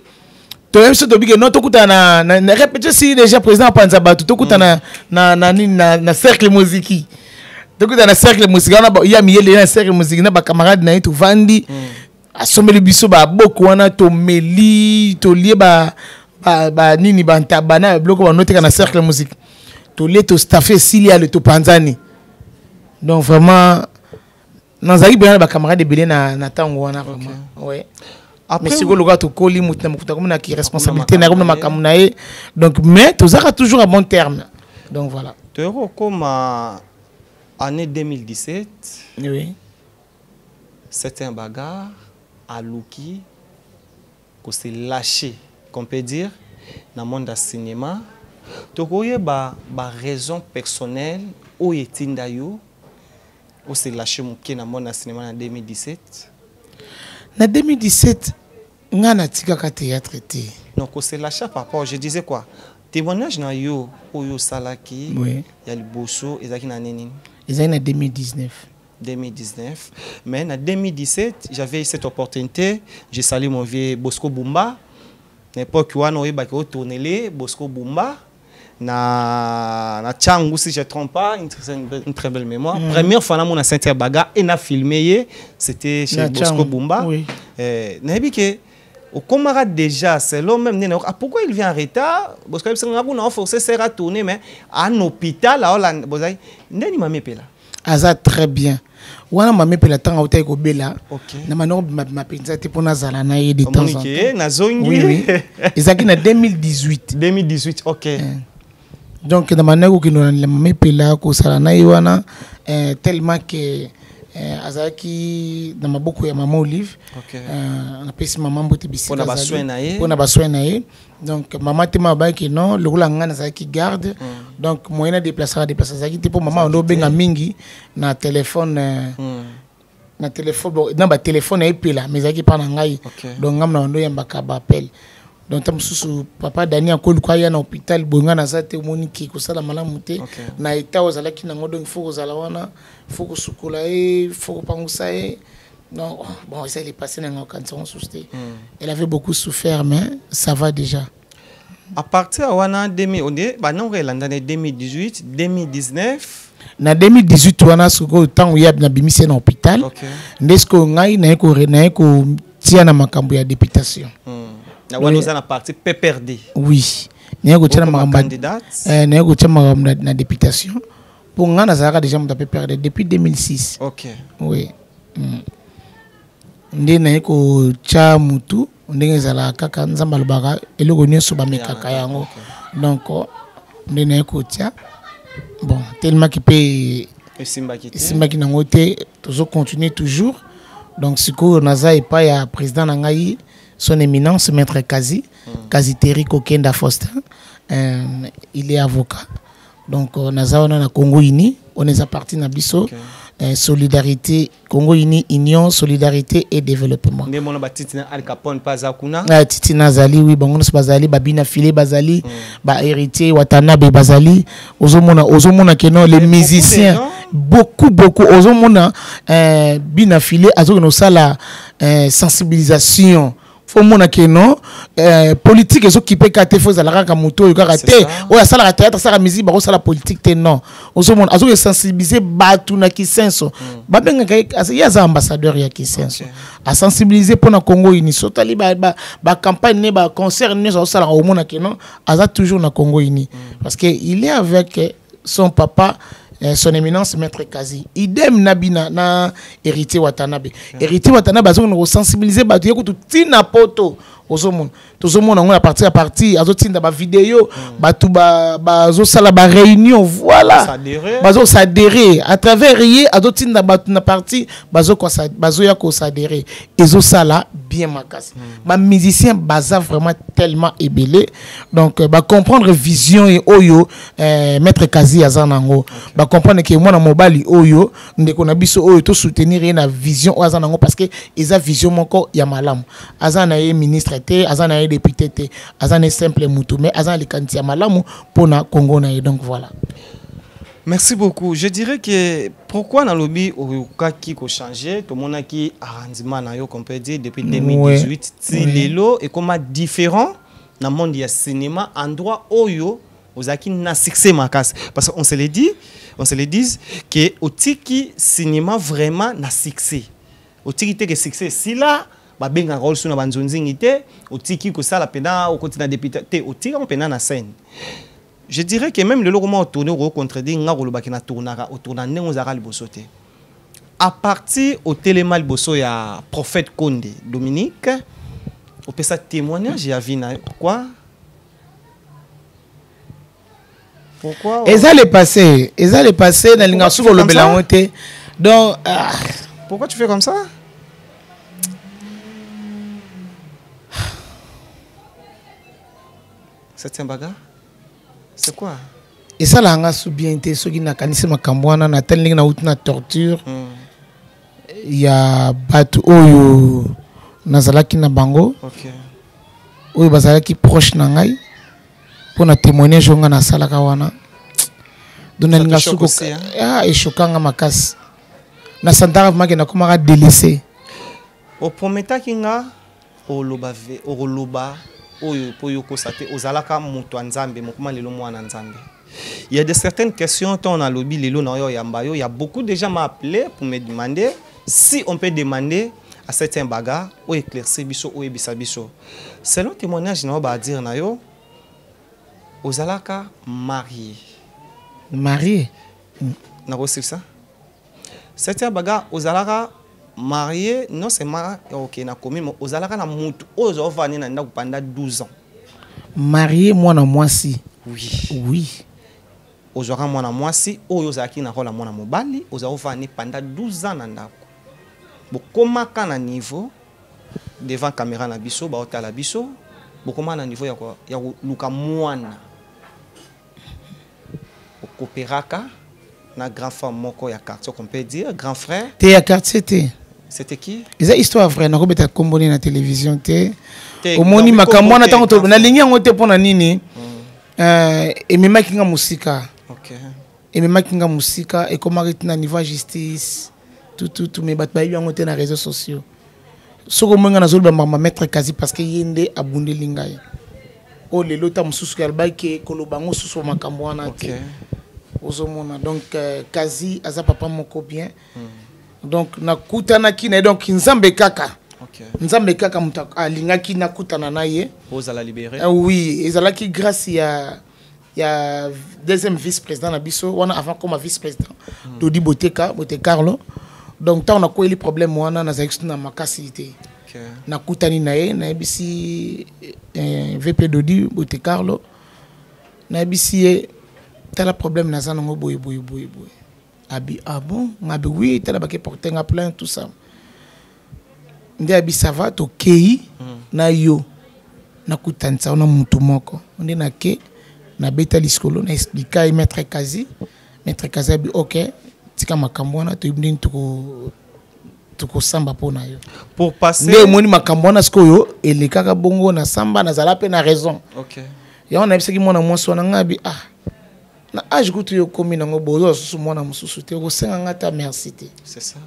[SPEAKER 1] toyebi biso tobike no tokutana na, na répétition si déjà président apanza bato tokutana na, cercle moziki tokutana na cercle moziki wana ya miyele na cercle moziki na bacamarade na ye tovandi asomeli biso baboko wana tomeli tolie ba, ba, ba nini bantaba na biloko banoteka na cercle moziki tolie tostaffe esili ale topanzani donc vraiment nazalaki bena na bacamarade ebele na, na ntango wana vraiment ouais.
[SPEAKER 2] Après,
[SPEAKER 1] mais sikoyo lokola tokoli moto na mokuta komi na ki responsabilité na komi na
[SPEAKER 2] na ye.
[SPEAKER 1] makambo na ye. Donc mais tozalaka toujours à bon terme. Donc voilà.
[SPEAKER 2] Toyoko okoma année 2017
[SPEAKER 1] oui.
[SPEAKER 2] c'était un bagarre aluki kose lâché qu'on peut dire na monde ya cinéma. Tokoyeba baraison personnelle oyo etinda yo ose lâché moke na monde ya cinéma na 2017
[SPEAKER 1] na 2017 nga natikaka théâtre te.
[SPEAKER 2] Donc ose lâché par rapport je disais quoi? Témoignage na yo oyo osalaki
[SPEAKER 1] Oui.
[SPEAKER 2] ya liboso ezalaki na nini
[SPEAKER 1] ezali na 2019
[SPEAKER 2] 2019. Mais en 2017, j'avais cette opportunité. J'ai salué mon vieux Bosco Bumba. N'importe quoi, on a tourné Bosco Bumba. Na, na Tchangou, si je ne trompe pas, une, très- une belle- une très belle mémoire. Première fois, on a Saint Baga et on a filmé, c'était chez
[SPEAKER 1] Na
[SPEAKER 2] Bosco Bumba.
[SPEAKER 1] oui.
[SPEAKER 2] Eh, ke au camarade déjà c'est l'homme même ah, pourquoi il vient en retard? Parce que c'est on forcé sera tourner mais en hôpital là on bozai ndeni mamepela
[SPEAKER 1] aza très bien. Wana mamepela ntango autaki kobela
[SPEAKER 2] Ok.
[SPEAKER 1] na manoko bimabima mpenza te mpo nazala na ye de temps
[SPEAKER 2] nazongi
[SPEAKER 1] oui, oui. ezalaki na 2018
[SPEAKER 2] 2018 ok.
[SPEAKER 1] Donc na manoko kokende na mamepela kosala na ye wana eh, tellement ke eh, azalaki na maboko ya mama olive
[SPEAKER 2] Ok.
[SPEAKER 1] Eh, napesi mama mbote bisika
[SPEAKER 2] Mpona
[SPEAKER 1] azali.
[SPEAKER 2] baswin na ye.
[SPEAKER 1] donc mama te ma babaki non lokola ngai nazalaki garde donc moyen na déplacera déplace azalaki te mpo mama ando obenga mingi na telefone eh,
[SPEAKER 2] Hmm.
[SPEAKER 1] na telefone na batelefone epela mais ezalaki mpa na ngai
[SPEAKER 2] Ok.
[SPEAKER 1] donc ngai na bando oyambaka baapel donc ta mosusu papa dani akoluka aya na hôpital boye ngai naza te omoni ke kosala malamu te
[SPEAKER 2] Ok.
[SPEAKER 1] na eta ozalaki nango donc fo kozala wana fo kosukola ye fo kopangusa ye donc bon eza ele passé nanga okanisa ngo susu te elle avait beaucoup souffert mais ça va déjà.
[SPEAKER 2] À partir ya wana 2000 onde banongo elandani 2018 2019
[SPEAKER 1] na 2018 wana sikoyo ntango ya nabimisi ye na hôpital
[SPEAKER 2] ok.
[SPEAKER 1] nde sikoyo ngai naye kotia na makambo ya députation.
[SPEAKER 2] Hmm. Na wana oza na parti pprd
[SPEAKER 1] oui. Naye kotia na makambo ya- eh, kotia makambo na, députation. Mpo ngai nazalaka déjà moto ape perde depuis 2006
[SPEAKER 2] ok.
[SPEAKER 1] Oui. Mm. nde naye kotya mutu ndenge ezalaka kaka nzambe alobaka eloko nyonso bamekaka yango. donc nde naye kotya. Bon telemaki mpe
[SPEAKER 2] esimbaki
[SPEAKER 1] nango te. Tozocontinue toujours. Donc sikoyo naza epai ya président na ngai son éminence maître kazi kazi teri kokenda faustin euh, il est avocat. Donc euh, naza wana na congo uni wana eza parti na biso
[SPEAKER 2] Ok.
[SPEAKER 1] euh, solidarité congo uni union solidarité et développement.
[SPEAKER 2] Nde mona batiti na al capone mpe aza kuna
[SPEAKER 1] Ah, titi nazali wi bango nyonso bazali babina file bazali bahéritier watanabe bazali. Ozomona ozomona keno les musiciens. beaucoup beaucoup. Ozomona euh, bina file azokende kosala euh, sensibilisation fo mona keno euh, politique ezokipe kaka te fo ezala kaka moto oyo kaka te. oyo asalaka théâtre asalaka musique bakosala politique te non. Ozomona azoki sensibiliser bato na kisenso. Babengaka ye aza ambassadeur ya kisenso.
[SPEAKER 2] Ok.
[SPEAKER 1] asensibilize mpona congo uni so tali bacampagne ne baconcert nyonso azosalaka omona keno aza toujours na congo uni parce que il est avec son papa son éminence maître kazi. Idem na bina na héritier watanabe. Héritier watanabe azokende kosensibilize bato ye kutu ntina poto ozomona. Tozomona yango na parti ya parti azotinda bavideo bato ba- bazosala baréunion voilà.
[SPEAKER 2] S'adhérer.
[SPEAKER 1] bazosadere à travers ye azotinda bato na parti bazoya kosadere ezosala bien makasi. Bamusicien baza vraiment tellement ebele donc euh, bacomprendre vision ye oyo euh, maître kazi aza nango bacomprendre ke mwana mobali oyo ndeko na biso oyo tosoutenir ye na vision oyo aza nango parce que eza vision moko ya malamu. Aza na ye ministre te aza na ye député te aza na ye simple mutu mais aza na likanisi ya malamu mpona congo na ye. Donc voilà.
[SPEAKER 2] Merci beaucoup. Je dirais que pourquoi na lobi oyokaki kochanger? Tomonaki arrangement na yo qu'on peut dire depuis 2018 ti
[SPEAKER 1] Ouais.
[SPEAKER 2] lelo ekoma différent na monde ya cinéma endroit oyo ozalaki na succès makasi parce qu'on se le dit on se le dise que otiki cinéma vraiment na succès. Otiki te ke succès. Esila babengaka olo so na banzonzingi te otiki kosala mpena okoti na député te otikamo mpena na scène. Je dirais que même lelo koma otourne okocontredire nga kolobaki na tournaka otourna ndenge ozalaka liboso te. À partir otelema liboso ya prophète konde dominique opesa témoignage ya vie na yo pourquoi? Pourquoi?
[SPEAKER 1] Eza le passé eza le passé nalingaka soki olobela yango te. Donc ah,
[SPEAKER 2] pourquoi tu fais comme ça? Bagarre c'est quoi
[SPEAKER 1] esalaka nga so bien te soki nakanisi makambo wana natali ndenge nauti na torture.
[SPEAKER 2] Hmm,
[SPEAKER 1] ya bato oyo nazalaki na bango.
[SPEAKER 2] Ok.
[SPEAKER 1] Oyo bazalaki proche na ngai mpo na témoignage oyo nga nasalaka wana donc nalinga
[SPEAKER 2] hein?
[SPEAKER 1] eshokanga makasi nasantaka vraimen ke nakomaka délaissé
[SPEAKER 2] oprometaki nga oloba oyo mpo yo kosa te ozalaka moto ya nzambe mokoma lelo mwana nzambe. Il y a de certaines questions tant on a lobby lelo na yo yamba yo il y a beaucoup de gens appelé pour me demander si on peut demander à certains bagarres o éclaircir biso o yebisa biso. Selon témoignage na yo badire na yo ozalaka marié.
[SPEAKER 1] Marié?
[SPEAKER 2] Nakosilisa certains bagarre ozalaka marié non seulement ok na commune mais ozalaka na mutu. Oyo ozovani na ndako pendant 12 ans.
[SPEAKER 1] Marié mwana mwasi.
[SPEAKER 2] Oui.
[SPEAKER 1] Oui.
[SPEAKER 2] Ozwaka mwana mwasi oyo ozalaki na role ya mwana mobali ozovani pendant 12 ans na ndako. Bokomaka na niveau devant caméra na biso baotala biso bokoma na niveau ya ko- ya koluka mwana. Okopéraka na grand femme moko ya quartier qu'on peut dire grand frère.
[SPEAKER 1] Te ya quartier te
[SPEAKER 2] c'était qui?
[SPEAKER 1] Eza histoire vrai nakobeta komboni na télévision te. Omoni makambo wana ntango to-
[SPEAKER 2] grand
[SPEAKER 1] nalingi yango te mpo na nini Eh, ememaki nga mosika. Ememaki nga mosika ekomaki tina niveau ya justice tututu me bato bayebi yango te na réseaux sociaux. Soki omoi nga nazoloba makambo ya maître kasi parce que ye nde abundeli ngai. Oyo lelo ta mosusu alobaki koloba yango susu makambo wana
[SPEAKER 2] ok.
[SPEAKER 1] Te ozomona. Donc euh, kazi aza papa moko bien donc nakutanaki na ye. Donc nzambe kaka.
[SPEAKER 2] Ok.
[SPEAKER 1] Nzambe kaka moto alingaki nakutana na ye.
[SPEAKER 2] Ozala libéré.
[SPEAKER 1] Ah oui ezalaki grâce ya ya deuxième vice président na biso wana avant comme vice président dodi boteka bote carlo. Donc ntango nakweli problème wana nazalaki sutu na makasi te.
[SPEAKER 2] Ok.
[SPEAKER 1] nakutani na ye nayebisi eh, vp dodi bote carlo. Nayebisi ye tala problème naza nango boye boye boye boye abi ah bon? Ngabi oui tala bake porte nga plainte tout ça. Nde abi ça va tokei na yo nakutanisa yo na mutu moko. Nde nake nabeta likolo na explika ye maître kazi. Maître kazi abi ok tika makambo wana toyebi ndeni toko- tokosamba mpo na yo.
[SPEAKER 2] Pour passer.
[SPEAKER 1] nde omoni makambo wana sikoyo elekaka bongo na samba nazala mpe na raison. Yango nayebisaki mwana mwasi wana ngai abi ah na age kutu yo okomi nango boye oza susu mwana mosusu te okosenga nga ata merci te
[SPEAKER 2] C'est ça.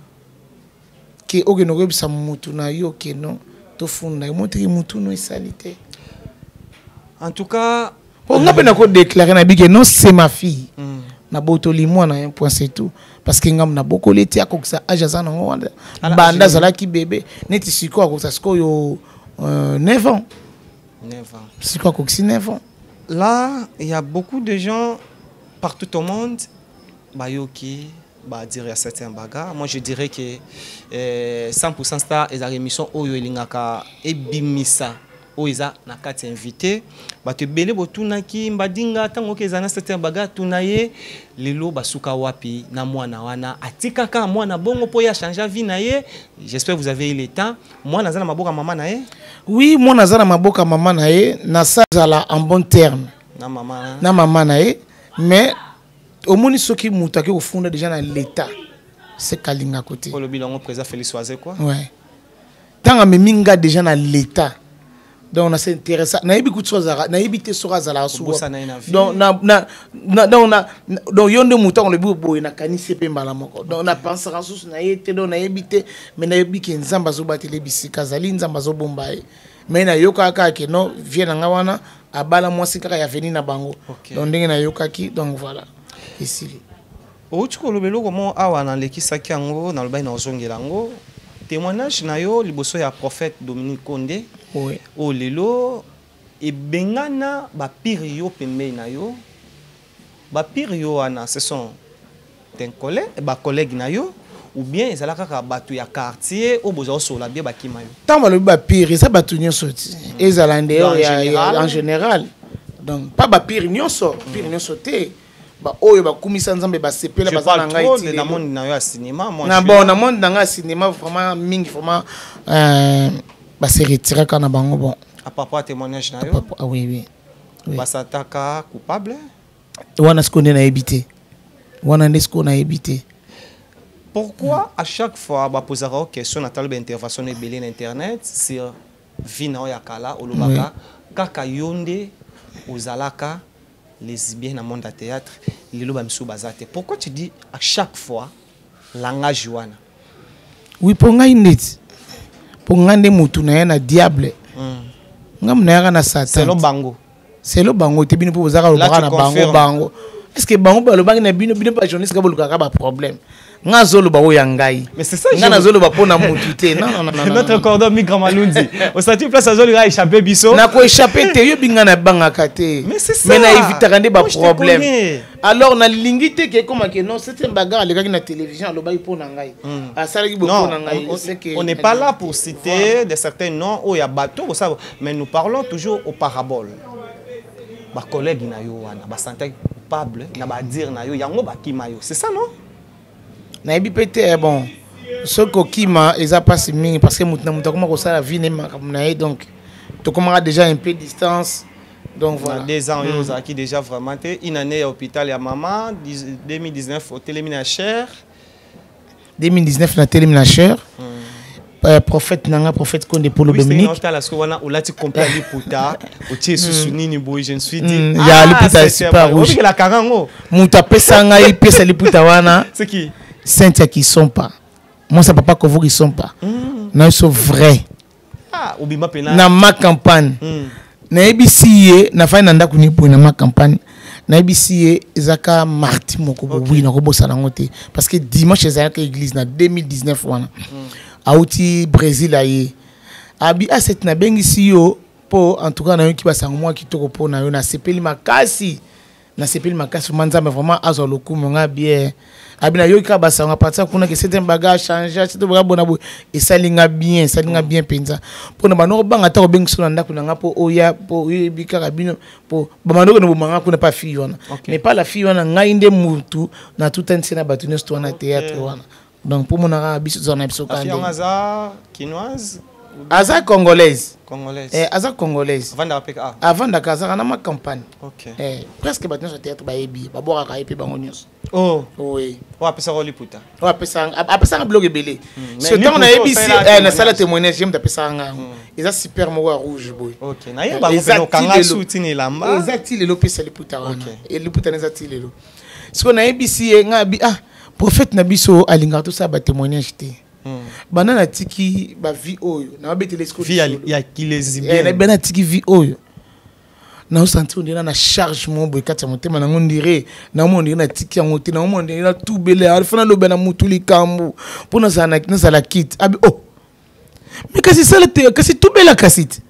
[SPEAKER 1] ke okende koyebisa mutu na yo ke non tofunda ye moteki mutu no esali te
[SPEAKER 2] En tout cas.
[SPEAKER 1] po nga mpe nakodeklare na bike non c'est ma fille
[SPEAKER 2] Hmm.
[SPEAKER 1] nabotoli mwana ye point c'est tout parce que ngambo nabokoli ete akokisa age aza nango wana
[SPEAKER 2] Ala
[SPEAKER 1] banda azalaki bebe neti sikoyo akokisa sikoyo euh, 9 ans
[SPEAKER 2] Neuf ans.
[SPEAKER 1] sikoyo akokisi 9 ans
[SPEAKER 2] Là, il y a beaucoup de gens partout au monde, Bayoki, bah, dire à certains bagarres. Moi, je dirais que euh, 100% star et la émission Oyo Elingaka et Bimisa. oyo eza na kati ya invité bato ebele botunaki mbadinga ntango oke eza na certain baga tuna ye lelo basuka wapi na mwana wana. Atikaka mwana bongo mpo ye achange vie na ye j'espère vous avez eu le temps. Mwana aza na maboko ya mama na ye
[SPEAKER 1] oui mwana aza na maboko ya mama na ye nasa azala en bon terme.
[SPEAKER 2] Na mama na
[SPEAKER 1] na mama na ye mais omoni soki moto ake kofunda déjà na l'état. Se kalingako te
[SPEAKER 2] olobi lango président félix oise quoi.
[SPEAKER 1] Ouais. Ntango amemi nga déjà na l'état. Donc na s'intéressa nayebi kutu so azalaka nayebi te soki azalaka su
[SPEAKER 2] Kobosana ye na vie.
[SPEAKER 1] donc na- na- na- donc na- na- donc yo nde motu ango lobi boye nakanisi mpe mbala moko donc napensaka susu na ye te donc nayebi te mais nayebi ke nzambe azobatela bisika azali nzambe azobomba ye mais nayokaka kaka ke non vie na nga wana abala mwasi kaka ya veni na bango.
[SPEAKER 2] Ok.
[SPEAKER 1] donc ndenge nayokaki donc voilà. Esili.
[SPEAKER 2] Outi koloba eloko mo awa nalekisaki yango nalobaki naozongela yango. Témoignage na yo liboso ya prophète dominique konde
[SPEAKER 1] oui.
[SPEAKER 2] oyo lelo ebengana bapire yo pembeni na yo. Bapire yo wana ce sont ten collègue bacollègue na yo ou bien ezala kaka bato ya quartier oyo bozala osola bien bakima yo
[SPEAKER 1] ntango balobi bapire eza bato nyonso ti ezala ya- en général. donc pas bapire nyonso pire nyonso te baoyo bakumisa nzambe basepela baza na ngai
[SPEAKER 2] na monde na yo ya cinéma
[SPEAKER 1] na
[SPEAKER 2] je
[SPEAKER 1] bon na monde na ngai ya cinéma vraiment mingi vraiment euh, base retiraka na bango bon
[SPEAKER 2] à propos ya témoignage na yo?
[SPEAKER 1] ah, oui, oui. Oui.
[SPEAKER 2] basataka coupable
[SPEAKER 1] wana sikoyo nde nayebi te wana nde sikoyo nayebi te
[SPEAKER 2] pourquoi à chaque fois bapozaka question na talo baintervention ebele na internet sur vie na yo ya kala olobaka kaka yo nde ozalaka lesbien na monde ya théâtre lelo bamisusu baza te pourquoi tu dis à chaque fois langage wana
[SPEAKER 1] wi mpo ngai ndeti mpo ngai nde motu na na diable ngai mo nayaka na
[SPEAKER 2] selon
[SPEAKER 1] satan
[SPEAKER 2] bango
[SPEAKER 1] selo bango te bino mpo bozaka lobaka na bango bango estce bango balobaki na bino bino bajournaliste ka bolukaka baproblème nga azoloba oyo ya ngai.
[SPEAKER 2] Mais c'est ça,
[SPEAKER 1] nga
[SPEAKER 2] je-
[SPEAKER 1] nazoloba mpo na motu te.
[SPEAKER 2] Notre cordon migra malundi osati place azolika échappé biso.
[SPEAKER 1] Nakoéchappe te? Yobi nga nabangaka te.
[SPEAKER 2] Mais c'est ça.
[SPEAKER 1] mais naevitaka nde baproblème alors nalingi te ke ekomake non c'était bagar alekaki na télévision alobaki mpo na ngai. Asalaki bo mpo na ngai
[SPEAKER 2] on- n'est pas là pour citer de certains noms. Où il y a bateau, ça, mais nous parlons toujours aux paraboles. Ba collègue na yo wana, ba santé coupable, na ba dire na yo, yango ba kima yo. C'est ça non?
[SPEAKER 1] Nayebi mpe te eh, bon soki okima eza mpasi mingi parce que motu na motu akoma kosala vie ne makambo na ye donc tokomaka déjà un peu distance donc
[SPEAKER 2] Voilà.
[SPEAKER 1] voilà.
[SPEAKER 2] Des ans, yo qui déjà vraiment été une année à l'hôpital à maman, 10 2019 au télémine à cher.
[SPEAKER 1] 2019 na telemi na cher. Prophète nanga prophète konde polo
[SPEAKER 2] Oui, c'est une
[SPEAKER 1] dominique
[SPEAKER 2] hôpital parce que wana olati complet liputa, o tie susu nini boy, je me suis dit.
[SPEAKER 1] Mm, ya liputa ya
[SPEAKER 2] c'est
[SPEAKER 1] super rouge. Moto apesa ngai pesa liputa wana.
[SPEAKER 2] C'est qui?
[SPEAKER 1] Cynthia kisompa mwasa papa kovo kisompa na biso vrai
[SPEAKER 2] Ah,
[SPEAKER 1] na ma campagne.
[SPEAKER 2] Mm.
[SPEAKER 1] nayebisi ye nafandi na ndako nipoye na ma campagne. Nayebisi ye ezaka marti moko bowi nakobosana yango te. Parce que dimanche ezalaka église na 2019 wana. Auti brésil aye. Abi aseti nabengisi yo mpo en tout cas nayoki basango mwa kitoko mpo na yo nasepeli makasi. Nasepeli makasi vraimen nzambe vraiment azwa lokumu nga bien abi nayoki kaka basango apartir kuna ke certain baga change certain baga bona boye esali nga bien esali nga bien mpenza mpona bando kobanga ata kobengiso na ndako na nga mpo oya mpo oyebi kaka bino mpo bamandoko na bomanga kuna mpa fille wana. Mais pas la fille wana ngai nde mutu natutanisi na bato nyonso to wana théâtre wana. Donc mpo monaka biso tozala na biso kande
[SPEAKER 2] hasard, quinoise,
[SPEAKER 1] aza congolaise.
[SPEAKER 2] Congolaise.
[SPEAKER 1] Eh, aza congolaise. Avandaka azaka na macampagne.
[SPEAKER 2] Okay.
[SPEAKER 1] eh, presque bato nyonso théâtre bayebi babwakaka ye mpe bango nyonso.
[SPEAKER 2] Oh.
[SPEAKER 1] oui. apesaka biloko ebele. So ntango nayebi
[SPEAKER 2] si
[SPEAKER 1] eh, nasala
[SPEAKER 2] témoignage
[SPEAKER 1] ye moto apesaka ngango eza super moko ya rouge
[SPEAKER 2] boyeeza eh,
[SPEAKER 1] eh, ti lelo. opesa liputa wana. Liputa na eza ti lelo. Sikoyo nayebisi ye ngai ah prophète na biso alingaka tosala batémoignage te. Banda natiki bavie oyo nababetela
[SPEAKER 2] ya kilezi
[SPEAKER 1] Eh, natiki vie oyo. Naosanti ondira na charge mo boye kati ya motema nango ndire naomona ondire natiki yango te naomona ondire natubele alfa naloba na mutu likambo. Mpo nazala na- nazala kite abi o me kasi sala te kasi tubela kasi te.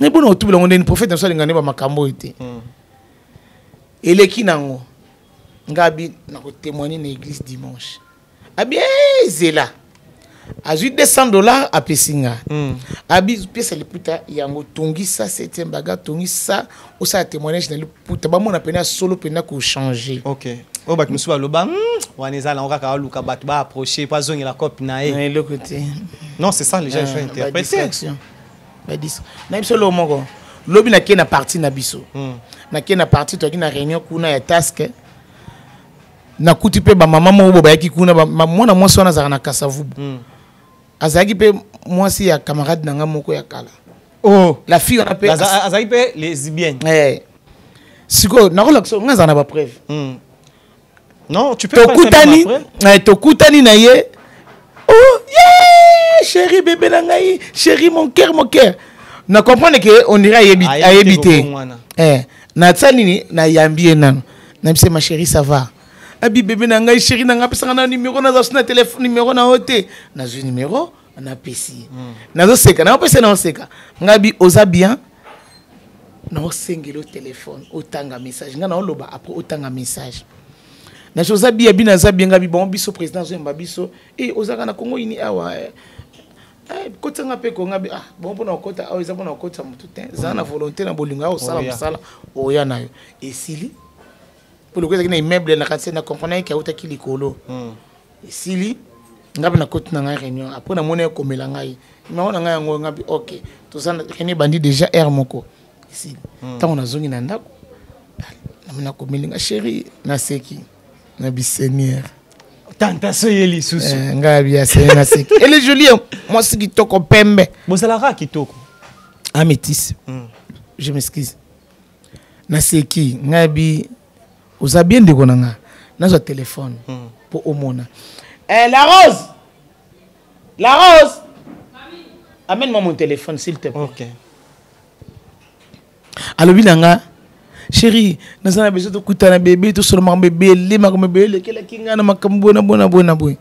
[SPEAKER 1] Nayebi mpona kotubela yango ndeni prophète naso alinga nde bamakambo oyo te.
[SPEAKER 2] Hmm.
[SPEAKER 1] eleki nango nga abi nakotémoigne na église dimanche. Abi "Eh, ezela azwi 200 dollars apesi nga
[SPEAKER 2] Hmm.
[SPEAKER 1] abi pesa liputa yango tongisa septième baga tongisa osala témoignage na liputa bamona pene ya solo mpena kochange
[SPEAKER 2] Ok. oyo bato mosusu baloba "Hmm, wana eza nango kaka baluka bato baapproche po azongela cope na ye
[SPEAKER 1] eloko te
[SPEAKER 2] non c'est ça les gens
[SPEAKER 1] Ah,
[SPEAKER 2] il faut interpréter
[SPEAKER 1] badistraction. Badis- na biso lo moko lobi nakei na parti na biso
[SPEAKER 2] Hmm.
[SPEAKER 1] nakei na parti toyaki na réunion kuna ya taske nakuti mpe bamama moko bo bayaki kuna mwana mwasi wana azalaka na kasavubu
[SPEAKER 2] Hmm.
[SPEAKER 1] Azalaki mpe mwasi ya camarade na nga moko ya kala.
[SPEAKER 2] Oh.
[SPEAKER 1] La fille wana mpe
[SPEAKER 2] Aza- azalaki mpe lesbienne
[SPEAKER 1] Eh. sikoyo nakolakisa nga aza na bapreuve
[SPEAKER 2] Hmm. non tu peux
[SPEAKER 1] tokutani eh, tokutani na ye. Oh, yeah, chéri bebe na ngai. Chéri mon cœur mon cœur. Na comprendre ke on dirait ayebi
[SPEAKER 2] te
[SPEAKER 1] eh, natia nini? Nayambi ye nano nabise ma chéri ça va abi bebe na ngai chéri na ngai apesanga na numéro naza so na telefone numéro na yo te nazwi numéro napesi ye nazoseka naopesa naoseka ngai bi oza bien. Naosengeli o telefone otanga message. Ngai naoloba apres otanga message. Na so oza bia bino aza bienga bi bango biso président azoyemba biso. E ozalaka na kongo ini awa eh. Eh, kotianga mpe konga bi ah bon mpona kokota awa eza mpona kokotisa motu te. Ezala na volonté na bolingo ya kosala mosala oya na yo. Esili mpo loko ezalaki na immeuble na kati na comprendre yeke autaki likolo esili ngai mpe nakoti na ngai réunion. Apres namoni ekomela ngai numéro na ngai yango ngai mpe ok. Toza na réunion ebandi déjà aire moko. Esili ntango nazongi na ndako nami nakomeli nga chéri naseki na biseigneur
[SPEAKER 2] tentation ye lisusu
[SPEAKER 1] Eh, ngai bi aseni naseki ele joli ye mwasi kitoko pembe.
[SPEAKER 2] Bozalaka kitoko
[SPEAKER 1] amétisse
[SPEAKER 2] Hmm.
[SPEAKER 1] je m'excuse. Naseki ngai bi oza bien ndeko na nga nazwa telefone
[SPEAKER 2] Hmm.
[SPEAKER 1] mpo omona. Eh, la rose! La rose! Amène moi mon téléphone s'il te plaît.
[SPEAKER 2] Ok.
[SPEAKER 1] Alobi na nga chéri naza na besoin tokutana bebe tosolo makambo ebele makambo ebele elekelaki ngai na makambo bona bona bona boye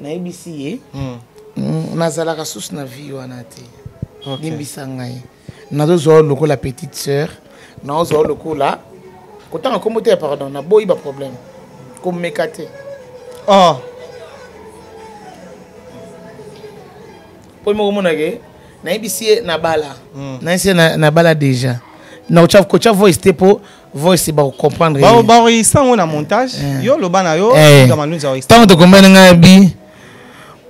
[SPEAKER 1] nayebisi ye.
[SPEAKER 2] Hmm.
[SPEAKER 1] mm, nazalaka susu na vie wana te. Limbisa ngai. Nazozwa lokola petite sœur nazozwa lokola kotanga nkombo te ya pardon naboyi baproblème komeka te
[SPEAKER 2] oh
[SPEAKER 1] mpo mokomonake nayebisi ye na bala.
[SPEAKER 2] Mm.
[SPEAKER 1] nayebisi ye na- na bala déjà. Na kotya- voice te mpo voice bakocomprendre
[SPEAKER 2] yango na montage? Yo loba na yo
[SPEAKER 1] Eh.
[SPEAKER 2] tika malunzi aoregistre
[SPEAKER 1] ntango tokombani ngai bi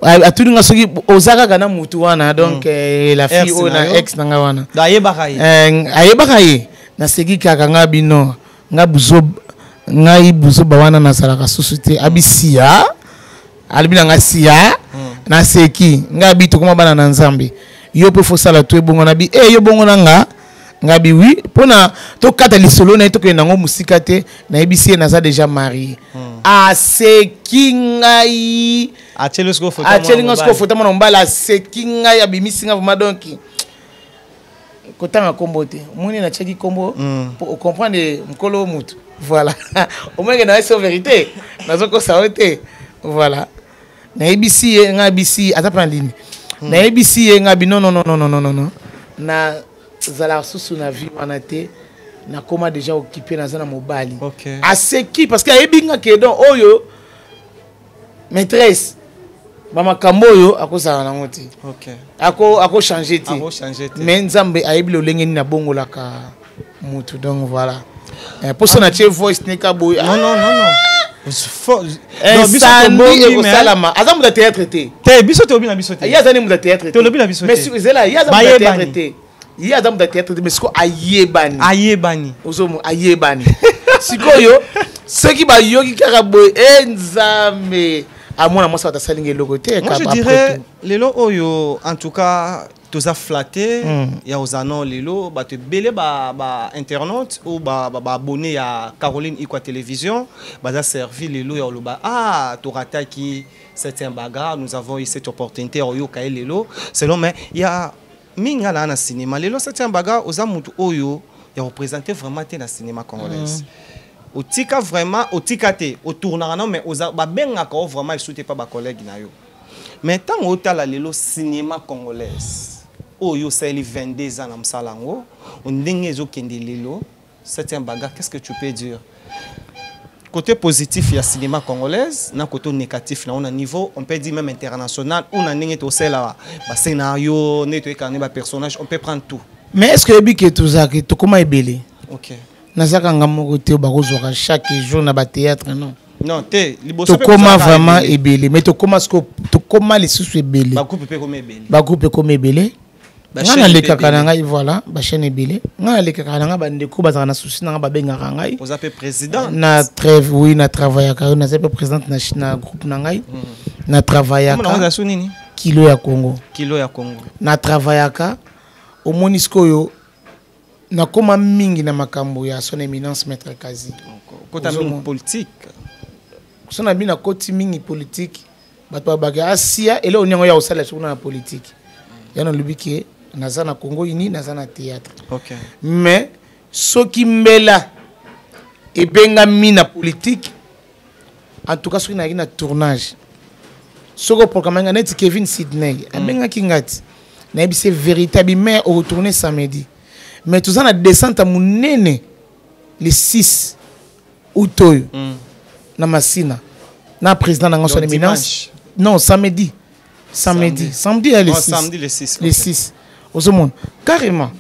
[SPEAKER 1] a- atuni nga soki oza kaka na mutu wana donc eh, la fille oyo
[SPEAKER 2] na
[SPEAKER 1] na
[SPEAKER 2] yo.
[SPEAKER 1] ex na ngai wana.
[SPEAKER 2] Da ayebaka ye
[SPEAKER 1] Eh, ayebaka ye naseki kaka ngai bino ngai buzo ngai buzoba wana nazalaka susu te. Abi siya alobi na ngai siya naseki ngai abi tokoma bana na nzambe. Yo mpe fosala to ebongo na bi. E yo bongo na nga ngai bi wi. Mpona tokata lisolo na ye tokende nango mosika te nayebisi ye naza déjà marie aseki ngai.
[SPEAKER 2] Atieli
[SPEAKER 1] nga sikoyo fota mwana mobali aseki ngai abimisi nga vraimen donc kotanga nkombo te. Omoni natiaki nkombo
[SPEAKER 2] mm.
[SPEAKER 1] po ocomprendre mokolo motu voilà. Omwenge na yeso vérité. Nazokosa yo te. Voilà. Nayebisi ye nga bisi ata mpona lini? Mm. Nayebisi ye nga bi nonnnnnn nazalaka susu na vie wana te nakóma déjà occupé naza na mobali. Aseki parce que ayebi nga ke don oyo maîtresse bamakambo oyo akozala nango te. Akochange te.
[SPEAKER 2] Te.
[SPEAKER 1] Mais nzambe ayebi lolenge nini abongolaka mutu donc voilà. Eh, mposo na tie voice neka boye.
[SPEAKER 2] Non non non non. Fo-
[SPEAKER 1] Eh,
[SPEAKER 2] mais-
[SPEAKER 1] ekosalama aza moto ya théâtre te.
[SPEAKER 2] Te biso toyobi na biso te.
[SPEAKER 1] Ye aza nde moto ya théâtre te. Mais
[SPEAKER 2] te.
[SPEAKER 1] ezela ye aza moto ya théâtre te. Ye aza moto ya théâtre te mais siko ayebani.
[SPEAKER 2] Ayebani.
[SPEAKER 1] Ozomo ayebani. Sikoyo soki bayoki kaka boye. E nzambe amona mwasi bato asalinga eloko te
[SPEAKER 2] moi je
[SPEAKER 1] kaba
[SPEAKER 2] dirais
[SPEAKER 1] après tout.
[SPEAKER 2] lelo oyo en tout cas toza flatté
[SPEAKER 1] Mm.
[SPEAKER 2] ya ozana lelo bato ebele bainternaute ou baabonné ya caroline ikwa télévision baza servi lelo ya oloba ah torataki certain bagarre nous avons eu cette opportunité ya oyoka ye lelo selon mais ya mingi nga naa na cinéma lelo certain bagarre oza motu oyo ya représente vraiment te na cinéma congolaise otika vraiment otika te otournaka no mais babengaka o vraiment esu te mpa bacollègue na yo. Mais ntango otala lelo cinéma congolaise oyo osaleli 22 ans na mosala yango ndenge ezokende lelo septième bagarre qu'est ce que tu peux dire? Côté positif ya cinéma congolaise na côté négatif na na niveau on peut dire même international ou na ndenge tosala bascénario ndenge toyekana ne bapersonnage on peut prendre tout.
[SPEAKER 1] Mais est ce que oyebi ke tozalaki tokóma ebele
[SPEAKER 2] ok
[SPEAKER 1] nazaka nga moko te bakozwaka chaque jour na bathéâtre non?
[SPEAKER 2] Non te
[SPEAKER 1] tokóma vraiment
[SPEAKER 2] ebele.
[SPEAKER 1] mais tokóma tokóma lisusu ebele.
[SPEAKER 2] Bagroupe
[SPEAKER 1] ekóma ebele. Nga nalekaka na ngai voilà bachaîne ebele. Nga nalekaka na ngai bandeko bazalaka na susi na ngai babengaka ngai. Na trêve oui na travaillaka naza mpe présidente na, na groupe na ngai. Na
[SPEAKER 2] Kombo nango
[SPEAKER 1] travaillaka kilo ya congo. Na travaillaka omoni sikoyo nakóma mingi na makambo ya son éminence maître kazi.
[SPEAKER 2] Kota mingi politique.
[SPEAKER 1] So na bino nakoti mingi politike bato babaki asia eloko nyango ya kosala sokuna na politike ya nalobi ke naza na congo uni naza na théâtre.
[SPEAKER 2] Ok.
[SPEAKER 1] Mais soki mbela ebengami na politique en tout cas soki nayaki na tournage soki oprograme nga neti kevin sydney abengaki nga ti nayebi se véritable mais oretourne samedi mais toza na descente monene le 6 août oyo.
[SPEAKER 2] Mm.
[SPEAKER 1] na masina na président na nga son éminence. non samedi. Samedi. Samedi. Ya le
[SPEAKER 2] Oh,
[SPEAKER 1] 6
[SPEAKER 2] samedi le 6
[SPEAKER 1] le 6 ozomona carrément.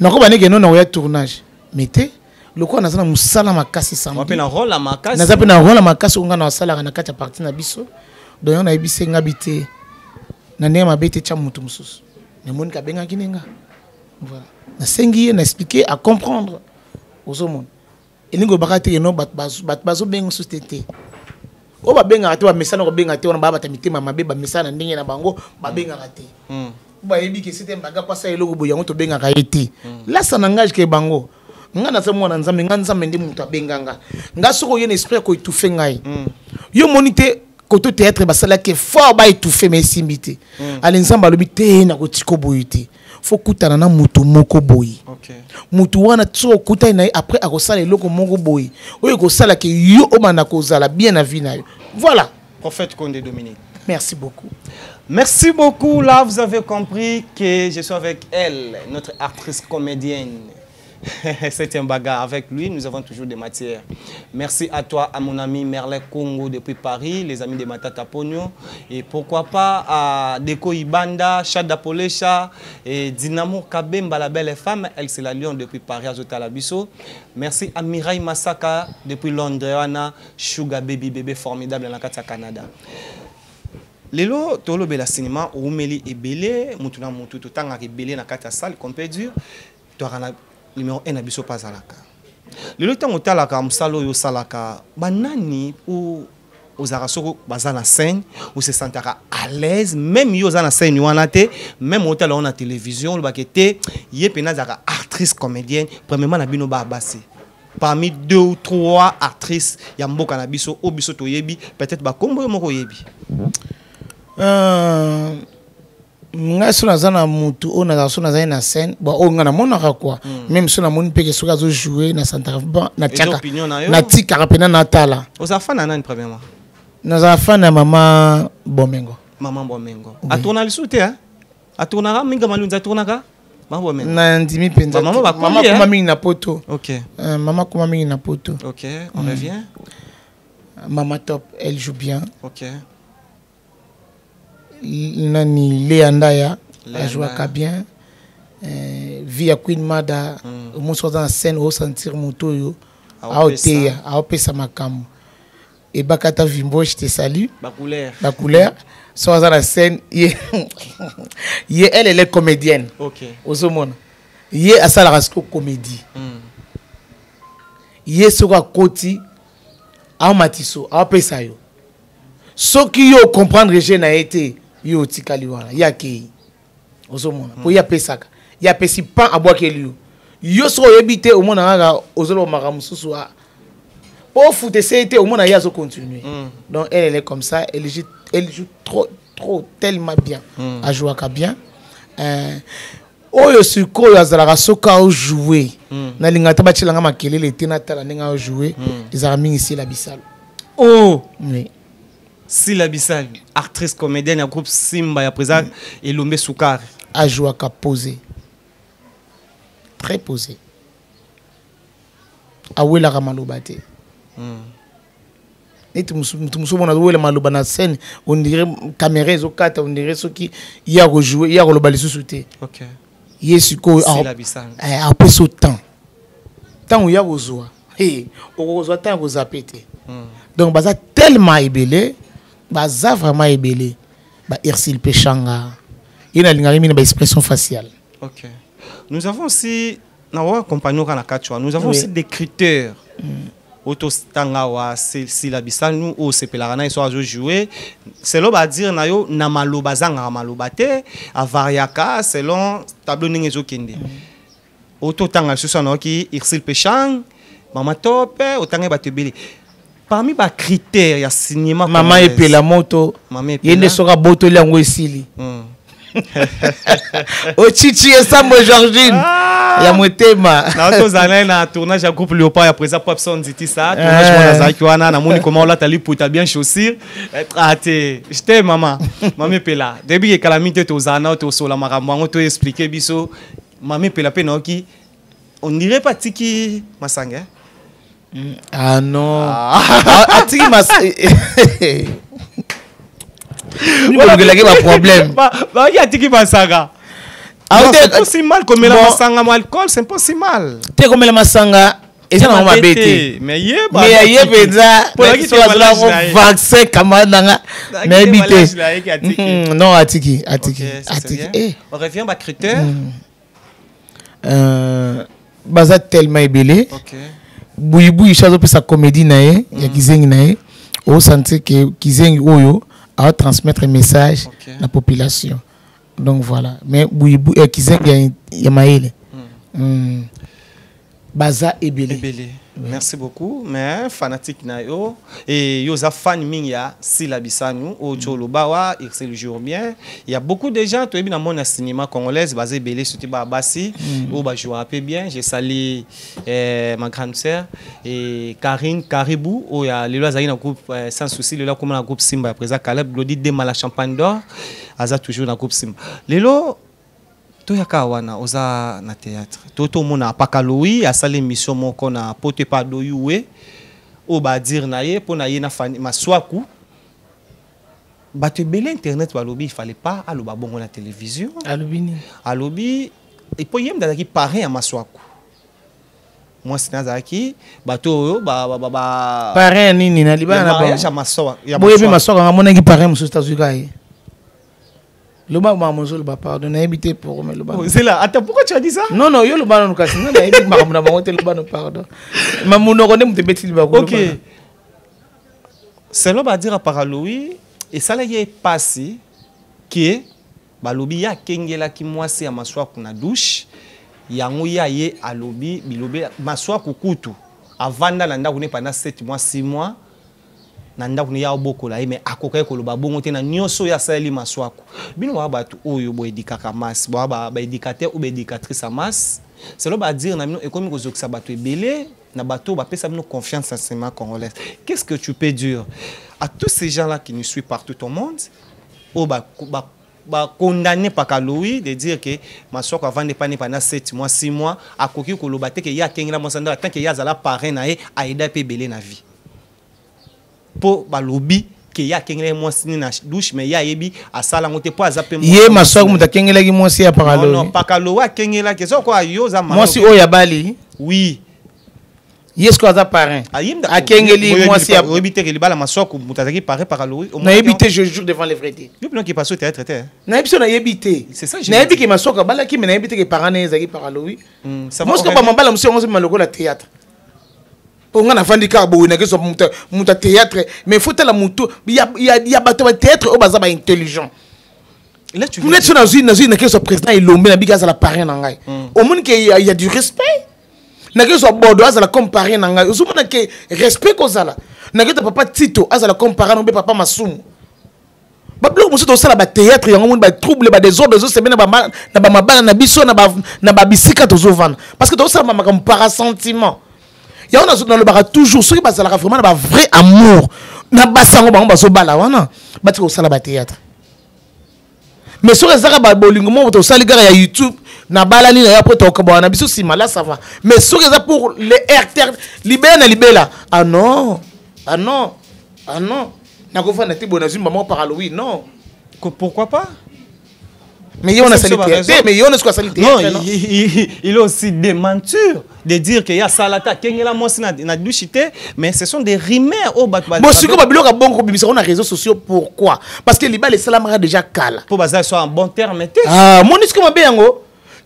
[SPEAKER 1] Nakoba ndenge no nakoya tournage. Mais te lokola naza na mosala makasi
[SPEAKER 2] mpe
[SPEAKER 1] samedi
[SPEAKER 2] na rôle ya makasi.
[SPEAKER 1] Naza mpe na role makasi oyo ngai na basalaka na kati ya parti na biso donc yango nayebisi te na ndenge mabe te tya motu mosusu namonika abengaki nga voilà nasengi ye na explike a comprendre ozomona elingi oyebaka te eno bato bazo- bato bazobenga mosusu te te. Oyo babengaka te bamesana kobenga te wana baya bata mitema mabe bamesana na ndenge na bango babengaka te.
[SPEAKER 2] Mm.
[SPEAKER 1] bayebi ke sete mbaga mpasa eloko boye yango tobengaka ye te. Lasa na ngage ke bango nga naza mwana nzambe nga nzambe nde moto abenganga. Nga soki oye na esprit ya koetufe ngai
[SPEAKER 2] Mm.
[SPEAKER 1] yo moni te koto théâtre basalaki fort baetufe ma esimbi te. Ale nzambe alobi te nakotika boye te fo kutana na motu moko boye.
[SPEAKER 2] Ok.
[SPEAKER 1] Motu wana so okutani na ye après akosala eloko moko boye. Oyo ekosalaka yo kozala bien na vie na yo voilà.
[SPEAKER 2] Prophète Condé Dominique.
[SPEAKER 1] Merci beaucoup.
[SPEAKER 2] Merci beaucoup. Là, vous avez compris que je suis avec elle, notre actrice comédienne. C'est un bagarre avec lui. Nous avons toujours des matières. Merci à toi, à mon ami Merlet Congo depuis Paris, les amis de Matata Pogno. Et pourquoi pas à Deko Ibanda, Chada Polecha et Dynamo Kabemba, la belle femme. Elle, c'est la Lyon depuis Paris, Azota Labiso. Merci à Mirai Masaka depuis Londres. Wana, Sugar Baby, bébé formidable dans Canada. lelo tolobela cinéma oumeli ebele mutu na mutu totangaka ebele na kati ya salle dire toyaka na numéro 1 na biso mpo azalaka. Lelo ntango otalaka mosala oyo osalaka banani o ozalaka soko baza na scène osesantaka à l'aise même yo oza na scène wana te même otala yango na télévision olobaka te ye mpena azalaka actrice comédienne premièrement na bino baa basi parmi deux ou trois actrices ya mboka na biso oyo biso toyebi peut-être bakombo yo moko oyebi.
[SPEAKER 1] Euh, ngai so naza na motu oyo nazala so naza ye na scène bon oyo ngai namonaka kua même so namoni mpeke soki azojoue na
[SPEAKER 2] yo?
[SPEAKER 1] natikaka mpena natala nazala fan ya mama bomengo.
[SPEAKER 2] Mama bomengo. Atourna lisu te hein? atournaka minga malunzi atournaka Mambo mena.
[SPEAKER 1] na ndimi mpenza.
[SPEAKER 2] Ba mama
[SPEAKER 1] te.
[SPEAKER 2] bakoli,
[SPEAKER 1] mama
[SPEAKER 2] hein?
[SPEAKER 1] kuma mingi na poto. Euh, mama kuma mingi na poto.
[SPEAKER 2] Revient.
[SPEAKER 1] mama top elle joue bien.
[SPEAKER 2] Ok,
[SPEAKER 1] L- nani lea ndaya
[SPEAKER 2] Lea
[SPEAKER 1] ajouaka
[SPEAKER 2] Ndaya.
[SPEAKER 1] bien. Euh, vi ya queen mada. Omosi aza na scène osentir moto oyo aoteya aopesa makambo ebaka ata vimbo je te salue.
[SPEAKER 2] Ba couleur.
[SPEAKER 1] la couleur so aza na scène ye ye elle elle est comédienne.
[SPEAKER 2] Ok.
[SPEAKER 1] ozomona ye asalaka siko comédie.
[SPEAKER 2] Mm.
[SPEAKER 1] ye soki akoti aomati so aopesa yo. Soki yo comprendre je na ye te yo otikali wana ye akei ozomona. Mpo ye apesaka ye apesi pan abwakeli yo. Yo soki oyebi te omona kaka ozoloba makambo mosusu a. Mpo ofute esei te omona ye azocontinue
[SPEAKER 2] Mm.
[SPEAKER 1] donc elle elle est comme ça. Elle joue, elle joue trop trop tellement bien.
[SPEAKER 2] Mm.
[SPEAKER 1] ajouaka bien. Euh, oyo sikoyo azalaka soki aojoue
[SPEAKER 2] Mm.
[SPEAKER 1] nalinga ata batielanga makelele te natala ndenge aojoue ezalaka mingi sila bisalo
[SPEAKER 2] Oh,
[SPEAKER 1] oui.
[SPEAKER 2] Sila Bissal, actrice comédienne ya groupe Simba ya présent Elombe Soukari.
[SPEAKER 1] ajouaka posé très posé. Awelaka maloba te
[SPEAKER 2] Mm.
[SPEAKER 1] neti moto mosusu omona azowela maloba na scène? Ondire caméra ezokata ondire soki ye akojoue ye akoloba lisusu te
[SPEAKER 2] Ok.
[SPEAKER 1] ye sikoyo apesi o temps. Ntango ya kozwa hey, okozwa ntango kozape te
[SPEAKER 2] Mm.
[SPEAKER 1] donc baza tellement ebele baza vraiment ebele ba ersil peshanga ye nalingaki mini baexpression faciale
[SPEAKER 2] Ok. Nous avons aussi, na wa compagnon kana nous avons
[SPEAKER 1] Oui.
[SPEAKER 2] aussi des critères. Auto stanga wa Sila Bissal nous au sepelaka na iso azo jouer. Selon ba dire na yo na maloba zanga maloba te, avariaka selon tableau ninge zo kende. Auto tanga susu na ki Irsil Pechang, Mama Top, otanga ba tebele. Parmi ba critères ya cinéma
[SPEAKER 1] mama epela moto. Ye nde soki abotoli yango esili.
[SPEAKER 2] Mm.
[SPEAKER 1] ochichi esambo georgine. Ya motema.
[SPEAKER 2] Na tozala na tournage ya groupe léopard ya présent pop son nziti sa tournage
[SPEAKER 1] Eh.
[SPEAKER 2] wana azalaki wana namoni koma olata liputa bien chaussure. Ah te jete mama mama epela debi ekala mingi te tozala nao tosola makambo yango toexplike biso mama epela mpe naoki ondire mpe atiki masanga
[SPEAKER 1] ah non. A- atiki mas bolongelaki baproblème
[SPEAKER 2] Ba- baoki atiki masanga
[SPEAKER 1] Ah,
[SPEAKER 2] Non,
[SPEAKER 1] te-
[SPEAKER 2] c'est pas si mal komela
[SPEAKER 1] Bon.
[SPEAKER 2] masanga mo alcool c'est pas si mal.
[SPEAKER 1] Te komela masanga eza nango mabe te
[SPEAKER 2] mais
[SPEAKER 1] ya ye mpenza
[SPEAKER 2] Mpo naki te
[SPEAKER 1] azolako
[SPEAKER 2] malage na ye.
[SPEAKER 1] vaccin kama nanga.
[SPEAKER 2] Naki
[SPEAKER 1] nayebi
[SPEAKER 2] te malage na ye
[SPEAKER 1] te
[SPEAKER 2] ki atiki.
[SPEAKER 1] Mhm, non atiki atiki
[SPEAKER 2] ça,
[SPEAKER 1] atiki. Eh,
[SPEAKER 2] On revient à critère.
[SPEAKER 1] euh, baza tellement
[SPEAKER 2] Ok.
[SPEAKER 1] Buyibuyi so azopesa comédie na ye ya kizengi na ye osentir ke kizengi oyo aotransmettre message
[SPEAKER 2] Ok.
[SPEAKER 1] na population. Donc voilà. Mais buyibu eh, kizengi ya, ya mayele mm. Baza ebele
[SPEAKER 2] Ebele. Merci beaucoup. Mais fanatique na yo et yo za fan mingi ya Sila Bisanu Cholo Bawa, il le jour bien. Il y a beaucoup de gens tu dans mon cinéma congolaise basé belé surtout ba Bassi ou ba jouer un peu bien. J'ai salé euh, ma grande sœur et Karine Caribou au ya lelo azali na groupe euh, sans souci lelo comme na groupe Simba présent Caleb Glody de la champagne d'or. Aza toujours na groupe Simba. Lelo toyaka wana oza na théâtre. To tomona apaka loyi asala émission moko na poto epa doyi we oyo badire na ye mpo na ye na maswaku. Bato ebele internet balobi il fallait pas aloba bongo na télévision.
[SPEAKER 1] Alobi nini?
[SPEAKER 2] Alobi epo ye mde azalaki parrain ya maswaku. Mwasi na azalaki bato oyo
[SPEAKER 1] parrain ya nini? Na
[SPEAKER 2] ya
[SPEAKER 1] libana na
[SPEAKER 2] mariage ya
[SPEAKER 1] bango
[SPEAKER 2] maswa- ya
[SPEAKER 1] boyebi
[SPEAKER 2] maswaku.
[SPEAKER 1] maswaka nga monaki parrain mosusu tazwika ye loba makambo ozoloba pardon nayebi te pourme loba
[SPEAKER 2] Oh, zela ata pourquoi tu as dit ça
[SPEAKER 1] non non yo loba nanu kasi nga nayebi makambo na bango te loba no pardon ma monoko nde moto ebeti libako
[SPEAKER 2] ok selo badira paralowi esalaki ye pasi ke balobi ye akengelaki mwasi ya maswaku na dushe yango ye aye alobi bilobe avanda na ndako ne pendant 7 mois 6 mois na ndako ne ye abokola ye me akokaki koloba bongo te na nyonso oyo asaleli maswaku. Bino baa bato oyo boedikaka masi baa ba- baéducateur ou baéducatrice ya masi selo badire na bino ekomi ebele na oyo confiance na cinéma congolaise qu'est-ce que tu peux dire? À tous ces gens là qui nous suivent partout au monde oyo ba- ba- bacondamne paka louis de dire ke masoko avandi pani pendant 7 mois 6 mois akoki koloba te ke ye akengela mwasi ndako tant ke ye parrain na ye ayeda mpe ebele na vie mpo balobi ke ye akengela ye mwasi nini na douche mais ye ayebi asala yango te mpo aza mpe
[SPEAKER 1] ye maswaki moto akengelaki mwasi ya
[SPEAKER 2] akengelaki soko oza
[SPEAKER 1] mwasi oyo
[SPEAKER 2] oui
[SPEAKER 1] ye aza akengeli mwasi
[SPEAKER 2] oyebi te ke libala masoko moto azalaki parrain pakalo
[SPEAKER 1] nayebi te je devant les
[SPEAKER 2] yo au théâtre te
[SPEAKER 1] nayebi so nayebi te nayebi ke masoko abalaki me nayebi te ke parrain na ye ezalaki pakalowi
[SPEAKER 2] Mm,
[SPEAKER 1] mosiko bamabala mosu yango ozobima lokola théâtre mpo nga nafandi kaka boye nakeso moto ya théâtre. Mais faut tala ya bato ya théâtre oyo baza baintelligent
[SPEAKER 2] Là, tu
[SPEAKER 1] neti so nazwi nazwi nakeso président elombe nabiki azala parrain na ngai. Omoni ke ya ya du respect. Nakeso bodo azala comme parrain na ngai. Ozomona ke respect kozala naketo papa tito azala comme parrain na mpe papa masumu. Babiloko mosusu tosala bathéâtre yango moni batrouble badésordre ezoseme na bama- na bamabala na biso na ba- na babisika tozovanda parce que tozosala bamakambo parasentiment yango nalobaka toujours soki bazalaka vraiment na bavrai amour. Na basango bango bazobala wana batika kosala bathéâtre mais soki ezaka ba- bolingo moko tosali ya youtube nabalani na yo apres tokabwana na biso nsima la ça va. Mais soki eza pour le rtr libela libela ah non. Ah non. Ah non. Nakofanda te boye nazwi mama par halloween non.
[SPEAKER 2] Pourquoi pas?
[SPEAKER 1] Mais
[SPEAKER 2] sur ma
[SPEAKER 1] théâtre
[SPEAKER 2] raison.
[SPEAKER 1] te mais wana soki asali
[SPEAKER 2] Non,
[SPEAKER 1] théâtre non
[SPEAKER 2] il, il, il est aussi des mentures de dire qu'il y a Salata, Kengela Mwasi na, na douche te, mais ce sont des rumeurs au
[SPEAKER 1] bon sikoyo babiloko ya bongo kobimisa ngo na réseaux sociaux pourquoi? Parce que libala esalamaka déjà kala
[SPEAKER 2] pour bazar soit en bon terme te.
[SPEAKER 1] ah moni siko mabe yango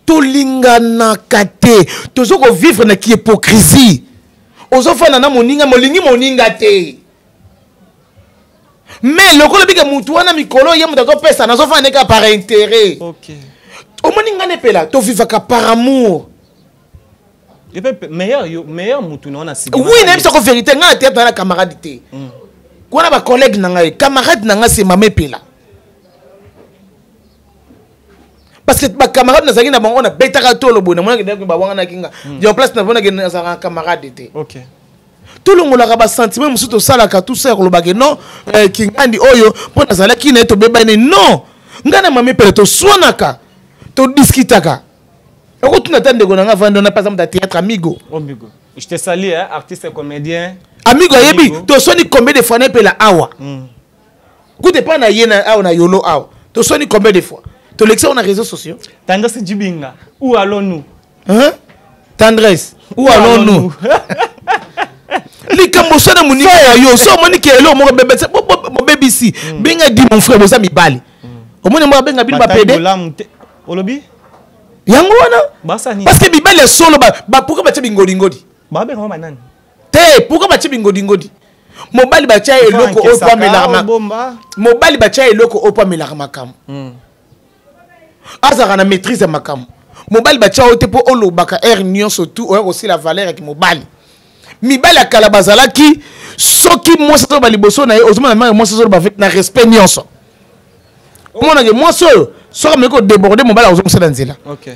[SPEAKER 1] tolinganaka te toza kovivre na kihypocrisie ozofanda na moninga molingi moninga te mais lokola bika mutu wana mikolo ye moto azopesa nazofanda neka par intérêt. Omoni nga nepela tovivaka par amour.
[SPEAKER 2] Meilleur mutu na wana
[SPEAKER 1] oui nayebisako vérité nga na théâtre na na camarade te. Kuna bacollègue na ngai camarade na ngai c'est mama epela parce que bacamarade nazalaki na bango nabetaka tolo boye namonaki bawanganaki nga ya place nabonaki nazalaka camarade te.
[SPEAKER 2] OK.
[SPEAKER 1] tolongolaka basentime mosusu tosalaka tusa ya kolobaka non eh, kingandi oyo mpo nazalaki na ye tobebani non. Ngai na mami pele toswanaka todiskitaka okotuna ta ndeko nanga vandi ona pasamta théâtre amigo.
[SPEAKER 2] Oh, Je te salue, hein, artiste et comédien.
[SPEAKER 1] Amigo, Yebi,
[SPEAKER 2] tu
[SPEAKER 1] sonnes combien de fois tu la awa?
[SPEAKER 2] Hmm.
[SPEAKER 1] Écoutez pas na yena awa na yolo awa. Tu sonnes combien de fois? Tu l'excès on a réseaux sociaux.
[SPEAKER 2] Tendresse Djibinga, où allons-nous?
[SPEAKER 1] Hein? Tendresse, où allons-nous? likambo so na moninga ya yo so omoni ke elo moko bebese bo- bo- bobebisi. Benga di mon frère boza mibali. Omoni moko abenga bino bapede.
[SPEAKER 2] Olobi?
[SPEAKER 1] Yango wana? Parce que mibali ya solo pourquoi batie bingodingodi? Te pourquoi batie bingodingodi? Mobali batia eloko oyo po amelaka mobali batia eloko oyo po amelaka makambo
[SPEAKER 2] Mm.
[SPEAKER 1] azalaka na maîtrise ya makambo mobali batia oyo te mpo olobaka aire nyonso tu oya kosila valeur yaki mobali mibali ya kala bazalaki soki mwasi oyo baliboso na ye ozomona maka mwasi oyo na respect nyonso. Omonake mwasi oyo soki ameki kodeborde mobali akozomosala nzela.
[SPEAKER 2] OK.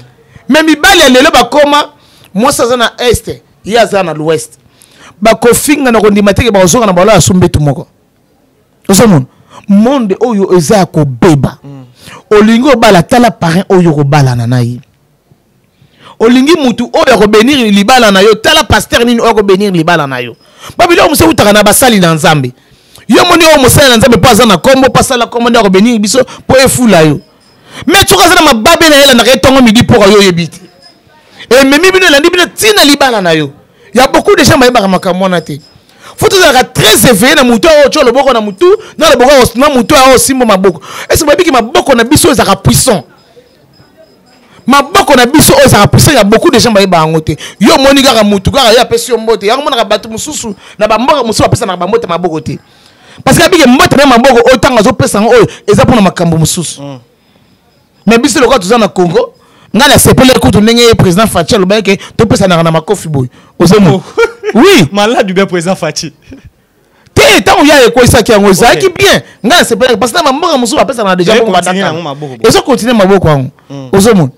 [SPEAKER 1] me mibali ya lelo bakoma mwasi aza na este ye aza na l'ouest. Bakofinga na kondima teke bakozonga na balo ya sumbetu moko. Ozomona? Monde oyo eza ya kobeba. Olingi obala tala parrain oyo kobalana na ye olingi mutu oyo akobenir libala na yo tala paster nini oyo akobenir libala na yo. Babiloko mosu eutaka na basali na nzambe. Yo moni oyo mosali na nzambe mpo na kombo mpo asala kombo nde biso mpo efula yo. Me soki aza na mababe na ye elandaka ye ntongo midi mpoka yo oyebi te. Bino libala na yo. Ya beaucoup de gens bayebaka makambo wana te. Fo tozalaka très éveillé na motu oyo otyo loboko na motu na loboko oyo- na motu oyo osimbo maboko. Ese bayebiki maboko na biso ezalaka puissant? Maboko na biso oyo ezalaka ya beaucoup de gens bayebaka yango te. Yo omoni kaka motu kaka ye apesi yo mbote. Yango monaka bato mosusu na bamboka mosusu bapesanaka bambote maboko te. Parce que abiki mbote na maboko oyo ntango azopesa yango oyo eza mpona makambo mosusu. Me biso lokola toza na congo ngai nasepele kutu ndenge ye président faci alobaki ke topesanaka na makofi boye. Ozomona? Oui.
[SPEAKER 2] Malade bien président Fati.
[SPEAKER 1] te ntango ya ekweisaki yango ezalaki bien. Ngai nasepelaki parce que na bamboka mosusu bapesaka deja bongo badaka
[SPEAKER 2] yango maboko,
[SPEAKER 1] yango. Ozomona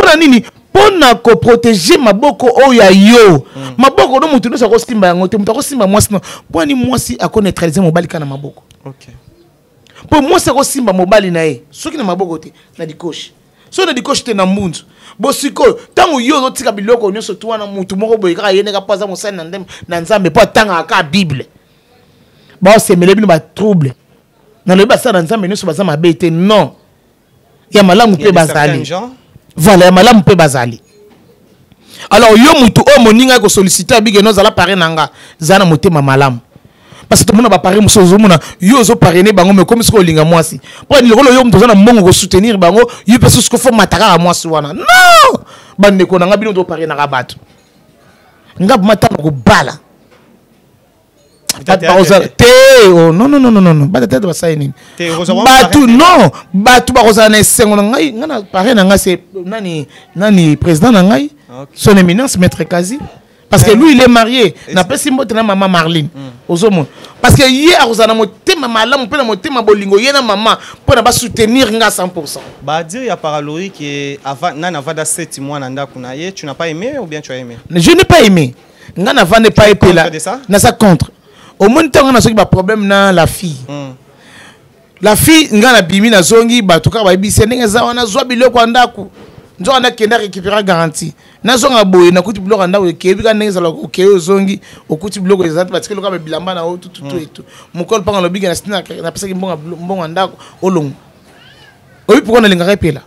[SPEAKER 1] mpona nini? Mpona koprotege maboko oyo ya yo. Maboko no motu nyonso akosimba yango te moto akosimba mwasi no. Mpona ni mwasi akoneutralize mobali kaka na maboko.
[SPEAKER 2] OK.
[SPEAKER 1] mpo mwasi akosimba mobali na ye. Soki na maboko te na dikoshe soki na dikoshe te na mbunzu. Bosikoyo ntango yo ozotika biloko nyonso tu wana mutu moko boye kaka ye ndeka mpo aza mosali na ndembo na nzambe mpo atangaka kaka bible. Baosemele bino batrouble nalobi basala na nzambe nyonso baza mabe te non. Ya malamu mpe bazali voilà ya malamu mpe bazali. Alors yo motu oyo moninga kosolicite abike no ozala pare na nga zala na motema malamu. Parce tomona bapare mosusu ozomona yo ozoparene bango me komi soki olinga mwasi. Mpo likolo yo moto oza na mbongo kosoutenir bango yo mpe susu kofo mata kaka mwasi wana. Non! Bandeko na nga bino toparenaka bato. Nga boma ntango kobala bakozala
[SPEAKER 2] te-
[SPEAKER 1] oh, non non non non non bato tete basali nini
[SPEAKER 2] Te, okozala
[SPEAKER 1] bato
[SPEAKER 2] pare te.
[SPEAKER 1] non bato bakozala na esengo na ngai ngai na pare na ngai se nani nani président na ngai
[SPEAKER 2] Ok.
[SPEAKER 1] son éminence maître kazi. Parce que lui il est marié. Napesi mbote na mama marline ozomona parce que ye akozala na motema malamu mpe na motema bolingo ye na mama mpo na basoutenir nga 100
[SPEAKER 2] badire ya paralori ke ava- nani avanda 7 mois na ndako na ye tu n'as pas aimé ou bien tu as aimé?
[SPEAKER 1] Je n'ai pas aimé. Navande epela naza contre omoni ntango nazoki baproblème na la fille.
[SPEAKER 2] Hmm.
[SPEAKER 1] la fille nga nabimi nazongi bato kaka bayebisi ndenge eza wana zwa biloko ya ndako nzoka nakende récupéra garantie nazonga boye nakuti biloko ya ndako ekeyebi kaka ndenge ezalaka okeye ozongi okuti biloko eza te batikeli kaka bilamba na o tututu etu mokolo mpanga lobiki napesaki mbongo ya ndako olongo oyebi pourkua nalingaka epela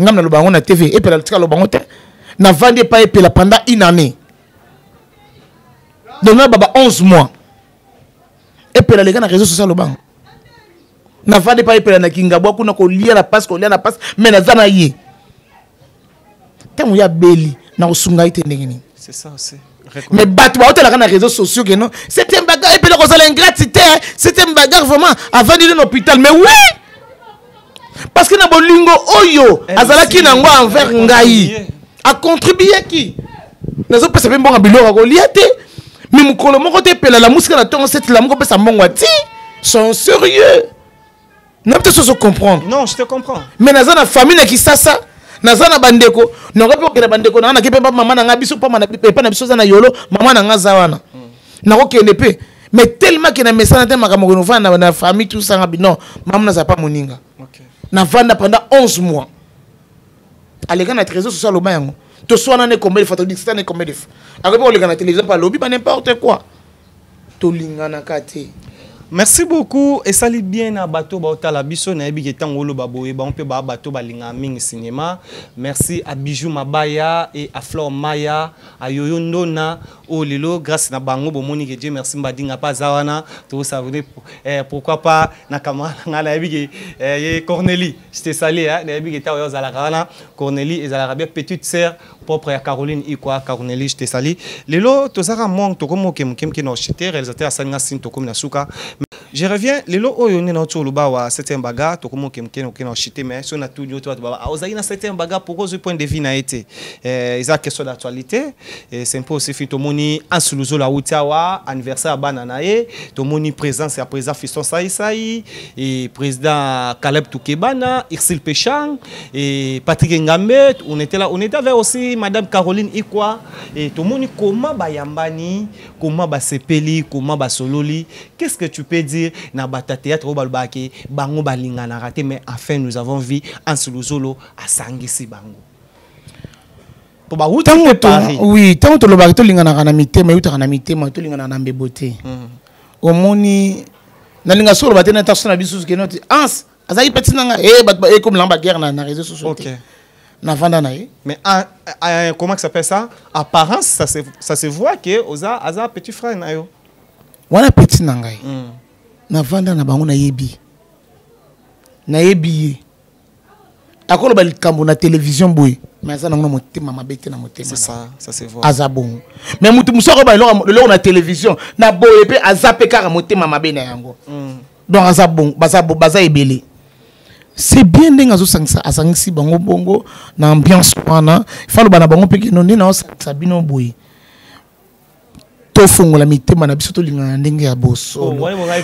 [SPEAKER 1] ngam naloba yango na tv epela tika loba yango te. Navandi epa epela pendant une année. Donc na baba 11 mois epela leka na réseau social lobango. Navandi epa epela na kingabwa kuna kolia na pasi kolia na pasi me naza na ye. Ntango ya beli na kosunga ye te ndenge nini?
[SPEAKER 2] C'est ça aussi
[SPEAKER 1] mais bato baotalaka na réseaux sociaux ke non c'est un bagarre epela kozala ingratité hein. c'est un bagarre vraiment avandi na hôpital mais oui! Parce que na bolingo oyo azalaki nango envers ngai. acontribueki nazopesa mpe mbongo biloko akolia te me mokolo moko te epela lamusika na ntongo setela moko opesa mbongo ati sont sérieux. Na te soso comprendre.
[SPEAKER 2] Non je te comprends.
[SPEAKER 1] Me naza na famille na kisasa naza na bandeko. Nanga mpe kokende bandeko nanga nake mpe mama na nga biso pama epa na biso aza na yolo mama na nga aza wana nakokende mpe mais tellement ke na mesana te makambo konovanda na, famille tusanga bino mama nazala pa moninga. Navanda pendant 11 mois. Aleka na trésor social aloba yango toswana ne fois todisita ne akoki mpe koleka na télévision mpe alobi ba n'importe quoi. Tolinganaka te
[SPEAKER 2] merci beaucoup. Esali bien na bato baotala biso nayebi ke ntango oloba boye bango mpe baa bato balingaka cinéma merci à bijou mabaya et à flore maya à yoyo ndona oyo lelo grâce na bango bomoni ke dieu merci mbadinga mpe aza wana tokosavone eh, pourquoi pas na kamara na ngai nayebi ke ye cornélie jete sali eh, nayebi ke ntango yo ozalaka wana cornélie ezalaka bien petite sœur propre ya caroline ikwa cornélie jete sali lelo tozalaka monge tokomi okemokemike na ochete réalisateur asalinga sine tokomi na suka je reviens lelo oyo nde nauti oloba wa septième baga tokomi okemokene okende ochite mais so na tuni oto bato baba ah, ozalaki na septième baga pourquoi ozwi point de vie na ye te? Eh, eza question d'actualité. Eh, c'est mpe aussi fi tomoni ansuluzolo awuti awa anniversaire ya bana na ye tomoni présence ya président fiston saisai et président caleb tukebana irsil pechang et patrick ngambe on était là on était avec aussi madame caroline ikwa. Et tomoni comment bayambani comment basepeli comment basololi qu'est-ce que tu peux dire na bata théâtre balobaki bango balinganaka te mais enfin nous avons vu ansuluzolo asangisi bango. Po bawuti
[SPEAKER 1] ntango
[SPEAKER 2] mpe
[SPEAKER 1] to
[SPEAKER 2] paris.
[SPEAKER 1] oui ntango tolobaka tolinganaka na mitema eutaka na mitema tolinganaka na omoni nalinga so oloba te na na biso keno te ans azalaki peti na nga e bato ekomelanga baguerre na na réseau sociaux
[SPEAKER 2] ok.
[SPEAKER 1] na ye.
[SPEAKER 2] Mais en- en- comment que ça s'appelle ça? Apparence, ça se, ça se voit que Oza, Aza petit frère na yo.
[SPEAKER 1] wana peti na ngai navanda na bango nayebi. Nayebi ye. Akoloba likambo na télévision boye. Mais aza nango na motema mabe te na motema ye. aza bongo mais motu mosu akoba eloko eloko na télévision na boye mpe aza mpe kaka motema mabe na yango.
[SPEAKER 2] Mm.
[SPEAKER 1] donc aza bongo baza ebele. C'est bien ndenge azosangisa asangisi bango bongo na ambiance wana. Ifa loba na bango mpe keno nde naosangisa bino boye tofongola mitema na biso tolingana na ndenge ya
[SPEAKER 2] Oh,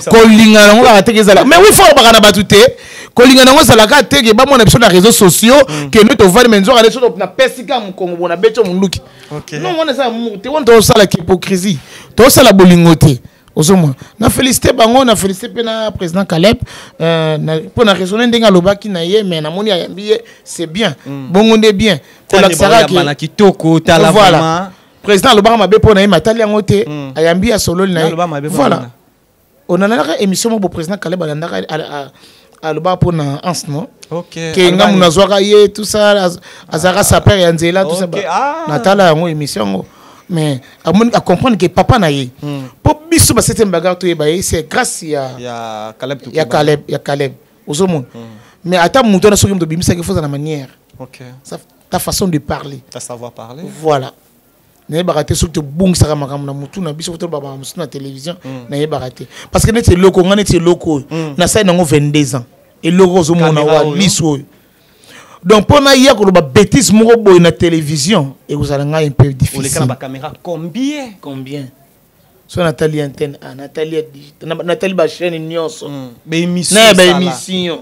[SPEAKER 1] kolingana yango kaka teke ezala mais wi fo olobaka na bato te. Kolingana yango ezalaka teke bamona biso na réseau sociaux kende tovandi me nzoka neso napesi kaka mokongo bo na beti yo monduki non wana eza amour te wana hypocrisie. Tosala bolingo te. Ozomona na félicité bango na félicité mpe na président caleb euh, mpo na raisonne ndenge alobaki na ye mais namoni ayambi ye c'est bien. Bongo nde bien. Kolakisaka
[SPEAKER 2] kitoko tala
[SPEAKER 1] voilà.
[SPEAKER 2] vraiment
[SPEAKER 1] président alobaka mabe mpo na ye matali yango te ayambi asololi na ye. Voilà.
[SPEAKER 2] na-
[SPEAKER 1] onalandaka émission moko bo président kaleb alandaka al- al- alobaka mpo na anse
[SPEAKER 2] ok
[SPEAKER 1] ke ngambu nazwaka ye tout ça az- azalaka sapere ya nzela tout ça
[SPEAKER 2] Ok,
[SPEAKER 1] ba-
[SPEAKER 2] ah.
[SPEAKER 1] natala yango émission yango mais amoni acomprendre ke papa na ye mpo biso basete bagarre toyeba ye c'est grâce ya
[SPEAKER 2] ya Caleb
[SPEAKER 1] ya caleb ozomona mais ata moto wana soki moto obimisaki foza na manière.
[SPEAKER 2] Ok.
[SPEAKER 1] Ta façon de parler.
[SPEAKER 2] Ta savoir parler.
[SPEAKER 1] Voilà nayebaka te soki tobongisaka makambo na motu na biso toloba makambo mosusu na télévision nayebaka te. Parce que neti eloko nga neti eloko oyo nasali nango 22 ans eloko ozomona
[SPEAKER 2] Caméra
[SPEAKER 1] wa liso oyo. Donc mpo naya koloba bétise moko boye na télévision ekozala ngai un peu
[SPEAKER 2] oleka na
[SPEAKER 1] difficile
[SPEAKER 2] bacaméra combien?
[SPEAKER 1] Combien? So natali antenne a natali na- natali nyonso. Ya baémission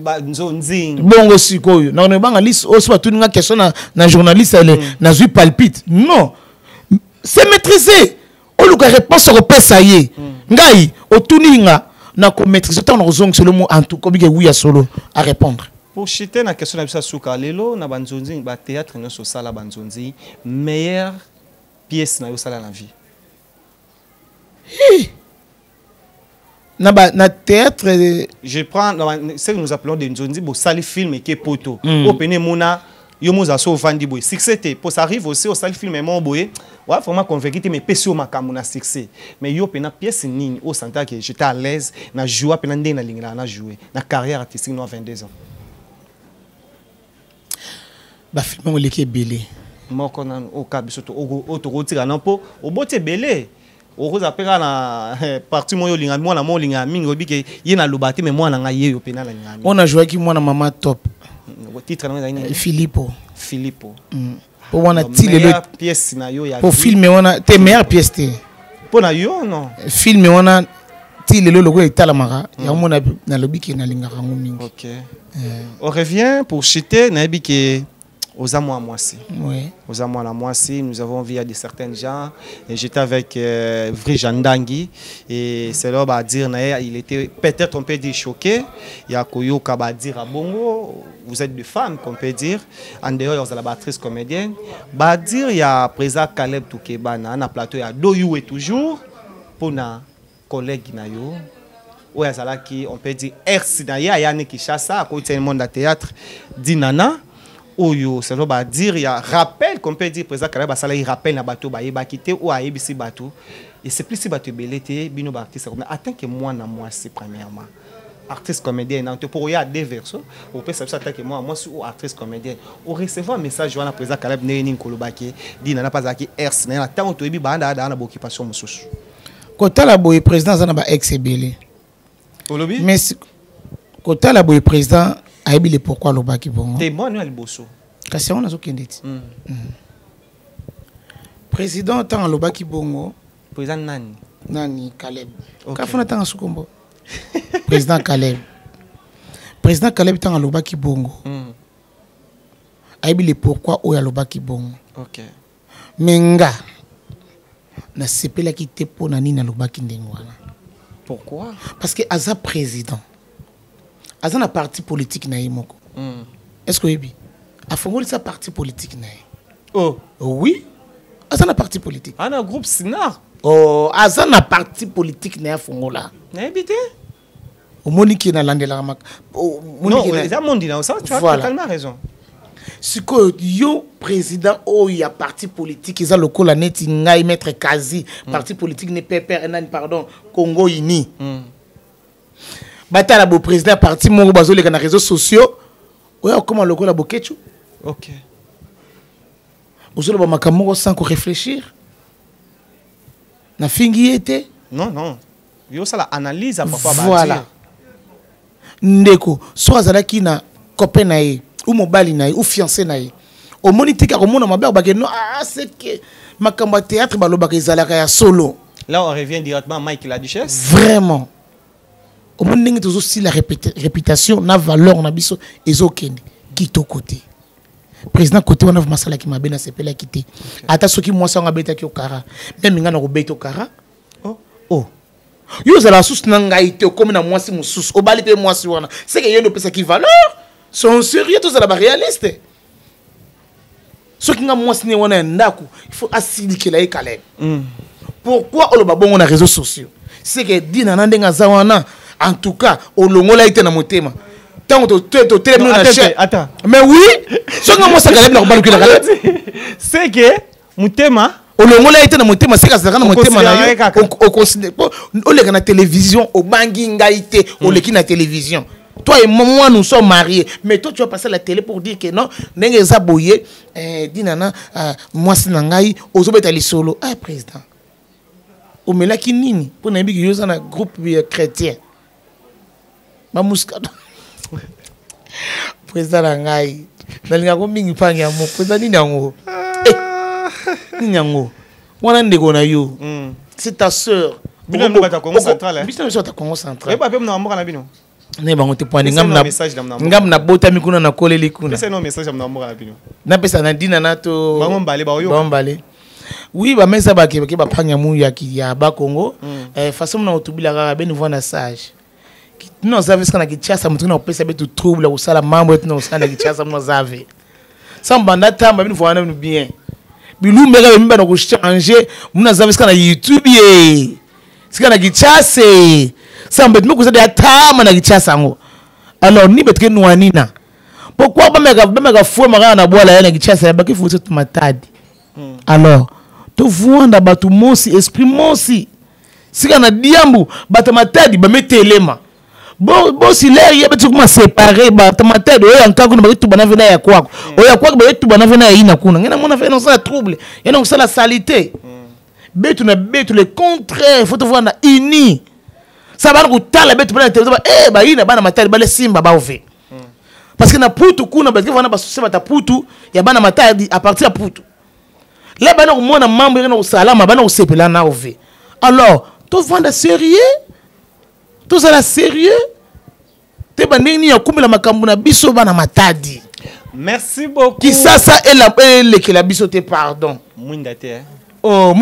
[SPEAKER 2] banzonzingi
[SPEAKER 1] bongo sikoyo. Na ebanga liste oyo so batuni nga question na, na journaliste ale nazwi palpite. Non c'est maîtrisé. Oluka réponse akopesa ye. Ngai otuni nga nakomaîtrise ntango nakozongiselo mo antuka obike wi ya solo a répondre.
[SPEAKER 2] Pour chite na question na biso ya suka lelo na banzonzi batéâtre nyonso osala banzonzi meilleure pièce na yo osala na vie
[SPEAKER 1] na, ba, na théâtre eh,
[SPEAKER 2] je prends ba- ce que nous appelons des nzonzi bosali film eke poto
[SPEAKER 1] Mm.
[SPEAKER 2] oyo pene emona yo moza so ovandi boye. Succès te po ça arrive aussi osali film moko boye wa vraiment convaincu mais epesi yo makambo na succès. Mais yo pena pièce nini oyo santa ke j'étais à l'aise na joua pena ndenge nalingelaka na jouer na carrière artistique no 22 ans.
[SPEAKER 1] Bafilme yango eleki ebele
[SPEAKER 2] moko nanu kaka biso to- oyo oyo tokotika na mpo oboti ebele okozala mpe kaka na eh, parti moko olinga mwana mo olingaka mingi oyebi ke ye naloba te me mwana ngai ye yo mpe mingi.
[SPEAKER 1] Oyo nazwaki mwana mama top.
[SPEAKER 2] Mm, titre nango ezali nini
[SPEAKER 1] philipo
[SPEAKER 2] philipo
[SPEAKER 1] mpo wana ti lelo
[SPEAKER 2] meilleure pièce na yo vie.
[SPEAKER 1] filme wana te meilleure pièce te.
[SPEAKER 2] Mpo na yo non?
[SPEAKER 1] Filme wana ti lelo lokola etalamaka yango mona nalobi ke nalingaka yango mingi.
[SPEAKER 2] Ok. On revient pour chiter nayebi ke oza mwa mwasi
[SPEAKER 1] ouais.
[SPEAKER 2] oza mwana mwasi nous avons vu a de certains gens. J'étais avec euh, Vri Jandangui et c'est là bah dire il était peut-être on peut dire choqué il y a koyoka bah dire à bongo vous êtes des femmes qu'on peut dire. En dehors il y a la battrice comédienne. Bah dire il y a présent Caleb Toukeba na plateau il y a Doyou et toujours. Pour na collègue na yo on peut dire ex na ye ayani kinshasa akoti monde ya théâtre. Dinana oyo selo badire ya rappel qu'on peut dire président kala basalaki rappel na bato bayebaki te oyo ayebisi bato. Eseplisi bato ebele te bino baartiste atteint que mwana mwasi premièrement. Artiste comédienne na te pour oya deux verso opesa biso atake mwana mwasi o artiste comédienne orecevoir message wana président kalab ndenge nini kolobaki dina na mpe azalaki ers na ye na ntango toyebi baandaa na baoccupation mosusu.
[SPEAKER 1] Kotala boye président aza na baex ebele.
[SPEAKER 2] Olobi?
[SPEAKER 1] Mais kotala boye président ayebi le pourquoi alobaki bongo.
[SPEAKER 2] Te mwana yo ya liboso.
[SPEAKER 1] Kasi yango nazokende ti.
[SPEAKER 2] Mm.
[SPEAKER 1] président ntango alobaki bongo.
[SPEAKER 2] Président nani?
[SPEAKER 1] Nani? Caleb.
[SPEAKER 2] Ok.
[SPEAKER 1] kafuna ntango sukombo président caleb. Président caleb ntango alobaki bongo.
[SPEAKER 2] Mm.
[SPEAKER 1] ayebi le pourquoi oyo alobaki bongo.
[SPEAKER 2] Ok.
[SPEAKER 1] Me nga nasepelaki te mpo na nini alobaki ndenge wana.
[SPEAKER 2] Pourquoi?
[SPEAKER 1] Parce que aza président aza na parti politique na ye moko.
[SPEAKER 2] Mm.
[SPEAKER 1] est ce que oyebi? Afongolisa parti politique na ye.
[SPEAKER 2] Oh.
[SPEAKER 1] Oui. Aza na parti politique.
[SPEAKER 2] Ana groupe sinar.
[SPEAKER 1] Oh, aza na parti politique na ye afongola.
[SPEAKER 2] Nayebi te.
[SPEAKER 1] Omoni ke nalandelaka mak omoni
[SPEAKER 2] non
[SPEAKER 1] ke na-
[SPEAKER 2] eza mondi na ça tu as
[SPEAKER 1] Voilà.
[SPEAKER 2] totalement raison.
[SPEAKER 1] Sikoyo yo président oyo ya parti politique eza lokola neti ngai maître kazi. Parti politique ne ppr nani pardon congo uni
[SPEAKER 2] mm.
[SPEAKER 1] Batala boprésident ya parti moko bazoleka na réseaux sociaux. Oyo akóma lokola bokecu
[SPEAKER 2] ok.
[SPEAKER 1] Ozoloba makambo moko sans koréfléchir nafingi ye te
[SPEAKER 2] non non. Yo osala analyse
[SPEAKER 1] voilà. ndeko so azalaki na copain na ye ou mobali na ye ou fiancé na ye. Omoni te kaka omona mabe akobake no ah, seke makambo ya théâtre balobaka ezalaka ya solo.
[SPEAKER 2] Là on revient directement à Mike la duchesse
[SPEAKER 1] vraiment omoni ndenge tozosila réputation na valeur na biso ezokende kitoko te président côté wana vraimen asalaki mabe nasepelaki te. Ata soki mwasi yango abetaki okara meme nga na kobeta okara
[SPEAKER 2] Oh.
[SPEAKER 1] oh. Yo ozala susu na ngai te okomi na mwasi mosusu obali mpe mwasi wana. Seke ye nde opesaki valeur son sérieux tozala baréaliste soki nga mwasi ne wana ya ndako il faut asilikela ye kalebe pourquoi oloba bongo na réseaux sociaux? Seke dina na ndenge aza wana en tout cas olongola ye te na motema ntango totelemi
[SPEAKER 2] Non,
[SPEAKER 1] na
[SPEAKER 2] attends,
[SPEAKER 1] mais oui soki nga mwasi akalebi na kobalukela kalebe
[SPEAKER 2] c'est que mutema
[SPEAKER 1] olongola ye te na motema seka azalaka na motema na yo oleka na télévision obangi ngai te oleki na télévision. Toi et moi, nous sommes mariés. Mais toi tu vas passer à la télé pour dire que non ndenge eza boye eh, dinana ah, mwasi na ngai ozobeta lisolo. Ah président. Omelaki nini? Mpo na groupe ya chrétien bamuskato président na ngai nalingako mingi mpange yango président nini yango? Eh, nini yango? Wana ndeko na yo? C'est ta sœur. Biso na biso ata congo central ne bango te
[SPEAKER 2] poane ngam na
[SPEAKER 1] botami kuna
[SPEAKER 2] na koleli kuna.
[SPEAKER 1] Napesa na ndina na to bambale oui bamesa bakebake bapange ya muyaki ya bakongo eh, façon mona kotubilaka kaka beni voi na sage. tinozave sikana kityasa mutu kinakupesa betu trouble akusala mambo yetu nakusala kityasa munozave sambanda tamba binu vwana binu bien. Bilumbeka bembi bana kuchange munazave sikana youtube ye. Sikana kityase samba betu mikusada yatama na kityasa yango alors ni betu kenwanina pourquoi bameka bameka fue makana na bwala ye na kityasa yabaki futi tumatadi hmm. alors tovwanda bato mosi esprit mosi. Sika na diambu bato matadi bametelema bosiler ye beti kuma separe bato matadi oyo yanka kuna bakitubana vena ya kwako. Oyo ya kwako bakitubana vena ya ina kuna. Ngena mona vena osala trouble. Yana kosala salite. Betu na betu le contraire faut tovwanda uni. Sa bana kotala betu bana television ba eh bayina bana matadi bale simba baove parce que na putu kuna batiki vana basose bata putu ya bana matadi à partir ya putu. Le bana komona mambo enge na kosalama bana kosepela na ove. Alors tovanda sérieux tozala sérieux? Te bandenge nini akumela makambo na biso bana matadi?
[SPEAKER 2] Merci beaucoup
[SPEAKER 1] kisasa ela- elekela biso te pardon
[SPEAKER 2] mwinda te hein?
[SPEAKER 1] oh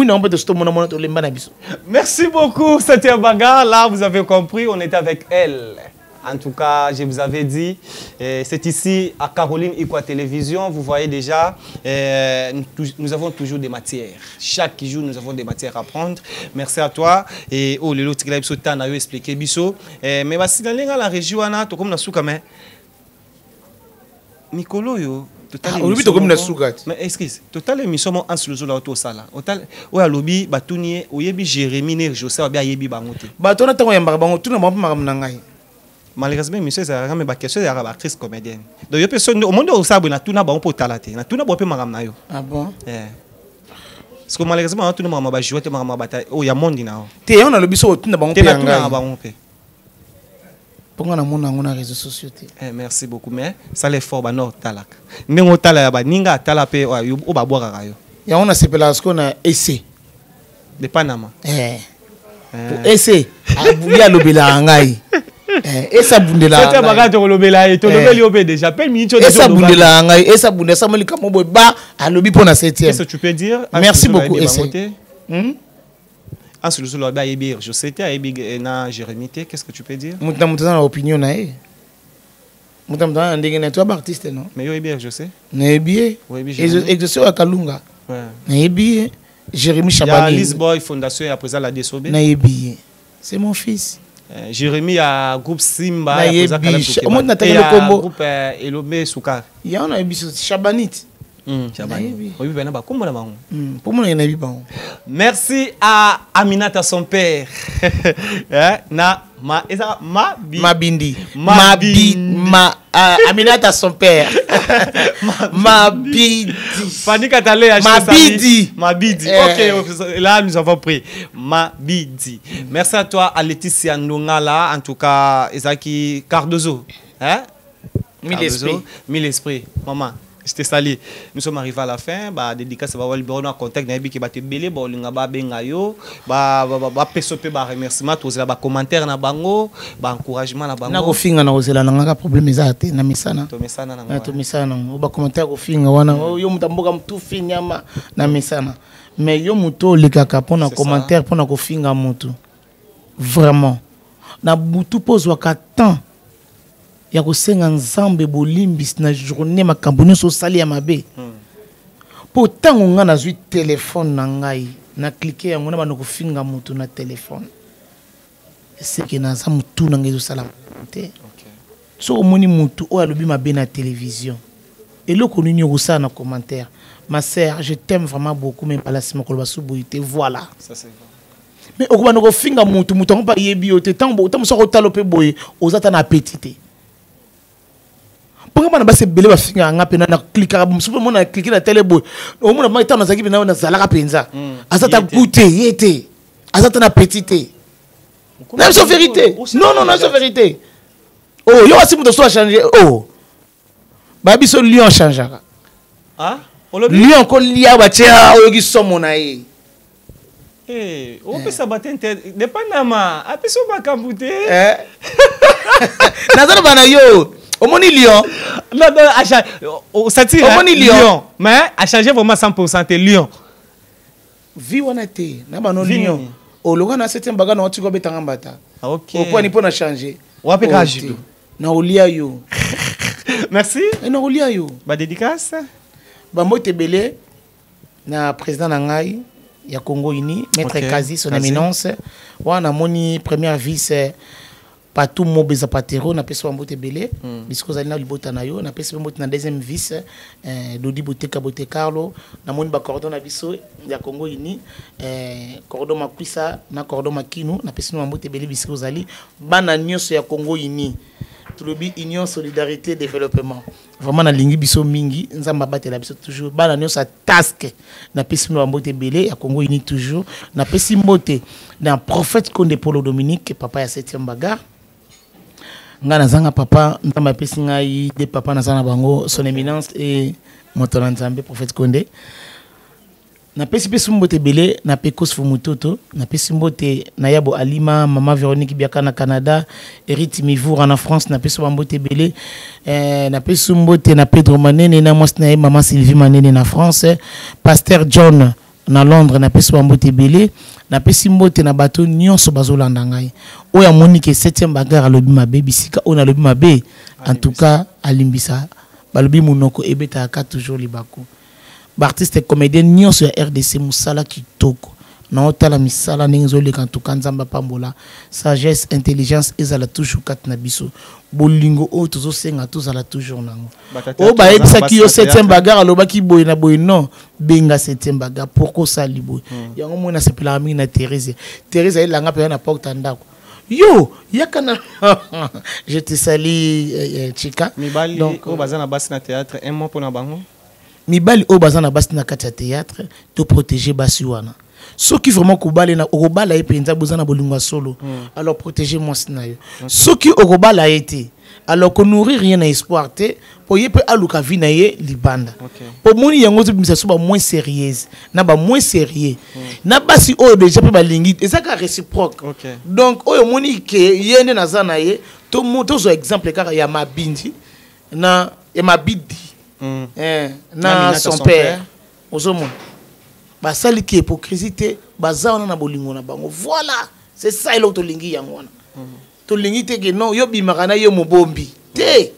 [SPEAKER 2] Merci beaucoup, c'était Baga. Là, vous avez compris, on est avec elle. En tout cas, je vous avais dit, euh, c'est ici à Caroline Equa Télévision. Vous voyez déjà, euh, nous, avons toujours des matières. Chaque jour, nous avons des matières à prendre. Merci à toi. Et oh, le lot, as expliqué, Bisso. Euh, Mais si dans la région, on a comme na mais Mikolo yo. totali
[SPEAKER 1] olobi
[SPEAKER 2] émission
[SPEAKER 1] tokomi na
[SPEAKER 2] moko-
[SPEAKER 1] suka te.
[SPEAKER 2] mais excuse totala émission mo anse lozola oyo tosala Otala- oyo alobi batuni ye oyebi jérémi ne josé babi ayebi bango te
[SPEAKER 1] bato wana ntango yambaka bango tuna bango mpe makambo na ngai
[SPEAKER 2] malheureusement émission ezalaka me baquestion ezalaka baactrice comédienne. Donc yo mpe so omondi osala boye natuna bango mpo otala te natuna bango mpe makambo na yo.
[SPEAKER 1] Ah bon?
[SPEAKER 2] Eh. parce que malheureusement natuna makambo ya bajoueur te makambo ya bata oyo ya mondi na yo
[SPEAKER 1] te yango nalobi so otunda bango
[SPEAKER 2] te natunaka bango mpe
[SPEAKER 1] mponga namona yango na réseau sociaux te
[SPEAKER 2] Eh, merci beaucoup mais sala effort bana otalaka ndenge otala ya baninga atala mpe oyo babwakaka yo
[SPEAKER 1] yango nasepelaka sikoyo na ese
[SPEAKER 2] depanama
[SPEAKER 1] Eh.
[SPEAKER 2] Eh.
[SPEAKER 1] Po ese ye alobelaka ngai Eh,
[SPEAKER 2] baka
[SPEAKER 1] ngai
[SPEAKER 2] tokolobela ye tolobeli yo mpe déjà pe
[SPEAKER 1] ngai kamo boye ba alobi mpo na Merci beaucoup. Hmm?
[SPEAKER 2] ayebi ayebi eh, na jérémi te qu'est-ce que tu peux dire
[SPEAKER 1] moto na moto aza na opinion na ye moto na moto aza na ndenge na ye non
[SPEAKER 2] mais yo oyebi josé
[SPEAKER 1] nayebi ye oyo ye jérémi
[SPEAKER 2] fondation ya présent la desobe
[SPEAKER 1] nayebi ye c'est mon fils
[SPEAKER 2] Eh, Euh, jérémi ya groupe simba omonti natangi
[SPEAKER 1] lokombo
[SPEAKER 2] elombe sukari
[SPEAKER 1] yango nayebi euh, so
[SPEAKER 2] shabanite
[SPEAKER 1] Nayebi
[SPEAKER 2] bango merci à aminata son père Eh, na ma ezaka mabi
[SPEAKER 1] mabindi
[SPEAKER 2] Mabindi.
[SPEAKER 1] Mabi- ma ah, aminata son père mabidi
[SPEAKER 2] Fanny Katale a acheté
[SPEAKER 1] Mabidi.
[SPEAKER 2] sa vie. Mabidi.
[SPEAKER 1] Eh.
[SPEAKER 2] Ok, là nous avons pris. Mabidi. Merci à toi, à Laetitia Ndongala, en tout cas, Ezaki Cardozo. Hein?
[SPEAKER 1] Mille esprits.
[SPEAKER 2] Mille esprits. Maman, te salue. Nous sommes arrivés à la fin. Bah, dédicace, bah, wali bon en contact, nabi qui bate belé, bah, linga ba benga yo, bah, bah, bah, bah, peso pe ba remerciement, tous là, bah, commentaire na bango, bah, encouragement na bango.
[SPEAKER 1] nakofinga na kozela na ngaka problème te na misana
[SPEAKER 2] To mesana na
[SPEAKER 1] na
[SPEAKER 2] ngwa.
[SPEAKER 1] tomisana nango bakommentaire kofinga wana "Oh, yo moto amboka motu finyama na misana mais yo moto olekaka mpo na
[SPEAKER 2] C'est ça.
[SPEAKER 1] commentaire mpo na kofinga motu vraiment na butu mpo ozwaka temps ya kosenga nzambe bolimbisi na journée makambo nyonso osali ya mabe. Mpo ntango ngai nazwi telefone na ngai na klike yango na banda kofinga motu na telefone eseke naza motu na ngai ezosala te.
[SPEAKER 2] Ok.
[SPEAKER 1] soki omoni motu oyo alobi mabe na télévision. Eloko nini okosala na commentaire? Ma sœur je t'aime vraiment beaucoup mais mpala nsima koloba so boye te voilà. Mais okobanda kofinga motu motu yango mpe ayebi yo te ntango mosu akotala mpe boye oza ta na apeti te mponga bana basi ebele bafingaka nga mpe na klikaka mosu mpe mona klike na tele boye omona ma ntango nazalaki mpe na nazalaka mpenza aza ta
[SPEAKER 2] ye te.
[SPEAKER 1] ye te aza ta na apeti te na biso vérité. non non na biso vérité. Oh yo wasi moto so achange oh. Bayebi so lion achangeaka
[SPEAKER 2] Ah?
[SPEAKER 1] Lion kolia batia oyoki somo na ye
[SPEAKER 2] opesa bate nte dependama apeso makambo te
[SPEAKER 1] naza na yo omoni lion
[SPEAKER 2] Non, non, à cha- au satire, hein,
[SPEAKER 1] Omoni lion.
[SPEAKER 2] Mais à changer vraiment 100% te lion.
[SPEAKER 1] vi wana te na bano lion
[SPEAKER 2] nini?
[SPEAKER 1] ologa na septième baga na otika obetanga mbata
[SPEAKER 2] Ah, Ok.
[SPEAKER 1] opwani mpo na change
[SPEAKER 2] Wapi
[SPEAKER 1] Oh,
[SPEAKER 2] ka
[SPEAKER 1] te.
[SPEAKER 2] judo?
[SPEAKER 1] na olia yo
[SPEAKER 2] Merci.
[SPEAKER 1] Eh, na olia yo bambote ebele na président na ngai ya congo uni maître
[SPEAKER 2] Ok,
[SPEAKER 1] kazi son éminence wana namoni première vice patou mobeza patero napesi bambote ebele bisika ozali na libota na yo napesi mpe mbote na deuxième vice eh, dodi boteka bote carlo namoni bacordon na biso ya congo uni eh, cordon makwisa na cordon makinu napesi no bambote ebele bisika ozali bana nyonso ya congo uni tolobi union solidarité développement. Vraiment nalingi biso mingi nzambe abatela biso toujours. Bana nyonso ya taske napesi bino bambote ebele ya congo uni toujours. Napesi mbote na prophète konde polo dominique papa ya 7e bagar ngai nazanga papa nzambe apesi ngai de papa naza na bango son éminence e moto na nzambe prophète konde. Napesi mpe mbote ebele na pecos fumutoto napesi mbote na yabo alima mama véronique biaka na canada eriti mivoura na france napesi bambote ebele eh, napesi mbote na pedro manene na mwasi na ye mama sylvie manene na france paster john na londres napesi bambote ebele napesi mbote na bato nyonso bazolanda ngai. Oyo amoni ke 7e bagare alobi mabe bisika oyo nalobi mabe en tout cas alimbisa. Balobi monoko ebetaka toujours libaku. Baartiste comédien nyonso ya rdc mosala kitoko naotala misala ndenge ezoleka ntuka nzambe apambola. Sagesse intelligence ezala toujours kati na biso. Bolingo oyo tozosenga tozala toujours nango. Oyo bayebisaki yo
[SPEAKER 2] basi na
[SPEAKER 1] 7e
[SPEAKER 2] théâtre.
[SPEAKER 1] bagare alobaki boye na boye. Non benga 7e bagare pourkua osali boye? Yango moi nasepelaka mingi na therese therese ayelanga mpenza na porte ya ndako. Yo yaka na je te sali eh, eh, chika.
[SPEAKER 2] Mibali oyo baza na basi na théâtre un mot mpona bango?
[SPEAKER 1] mibali oyo baza na basi na kati ya théâtre toprotege basi wana soki vraiment kobala na okobala ye mpenza boza na bolingo ya solo. Alors protege mwasi na yo soki okobala ye te alors konourrir ye na espoir te mpo ye mpe aluka vi na ye libanda.
[SPEAKER 2] Ok.
[SPEAKER 1] omoni yango ozobimisa so bamoin sérieuse na bamoin sérieux. Na basi oyo déjà mpe balingi eza kaka réciproque donc oyo omoni ke ye nde naza na ye tozwa exemple kaka ya mabindi na ya mabidi.
[SPEAKER 2] Mm.
[SPEAKER 1] Eh,
[SPEAKER 2] Na
[SPEAKER 1] son père.
[SPEAKER 2] père.
[SPEAKER 1] ozomona basaliki hypocrisie te baza wana na bolingo na bango. Voilà c'est ça eloko tolingi yango wana. Tolingi te ke non yo bimaka na yo mobombi. Te!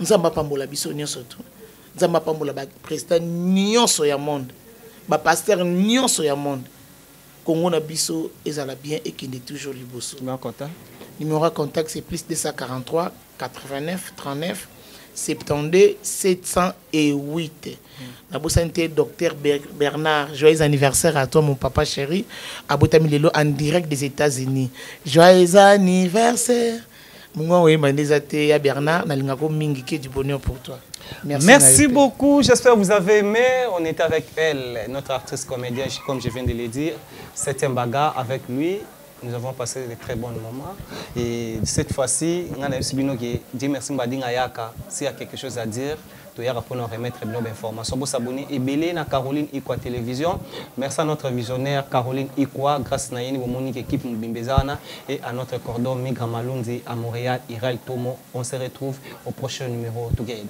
[SPEAKER 1] Nzambe apambola biso nyonso tu. Nzambe apambola baprésident nyonso ya monde. Bapaster nyonso ya monde. Kongo na biso ezala bien ekende toujours liboso.
[SPEAKER 2] Bien content.
[SPEAKER 1] Numéro à contact, c'est plus 243 89 39 72 708. La santé, docteur Ber- Bernard. Joyeux anniversaire à toi, mon papa chéri. À Botamilelo, en direct des États-Unis. Joyeux anniversaire. Ya Bernard, du bonheur pour toi. Merci.
[SPEAKER 2] Beaucoup. J'espère que vous avez aimé. On était avec elle, notre actrice comédienne, comme je viens de le dire. Septième bagarre avec lui. Nous avons passé de très bons moments. Et cette fois-ci, Dieu merci Mbadinga Yaka. S'il y a quelque chose à dire, toyaka mpona remettre bino bainformation bosabone ebele na caroline ikwa télévision merci à notre visionnaire caroline ikwa grâce na ye ni bomoni ke équipe mobimba eza wana et à notre cordon migra malunzi à montréal iral tomo on se retrouve au prochain numéro together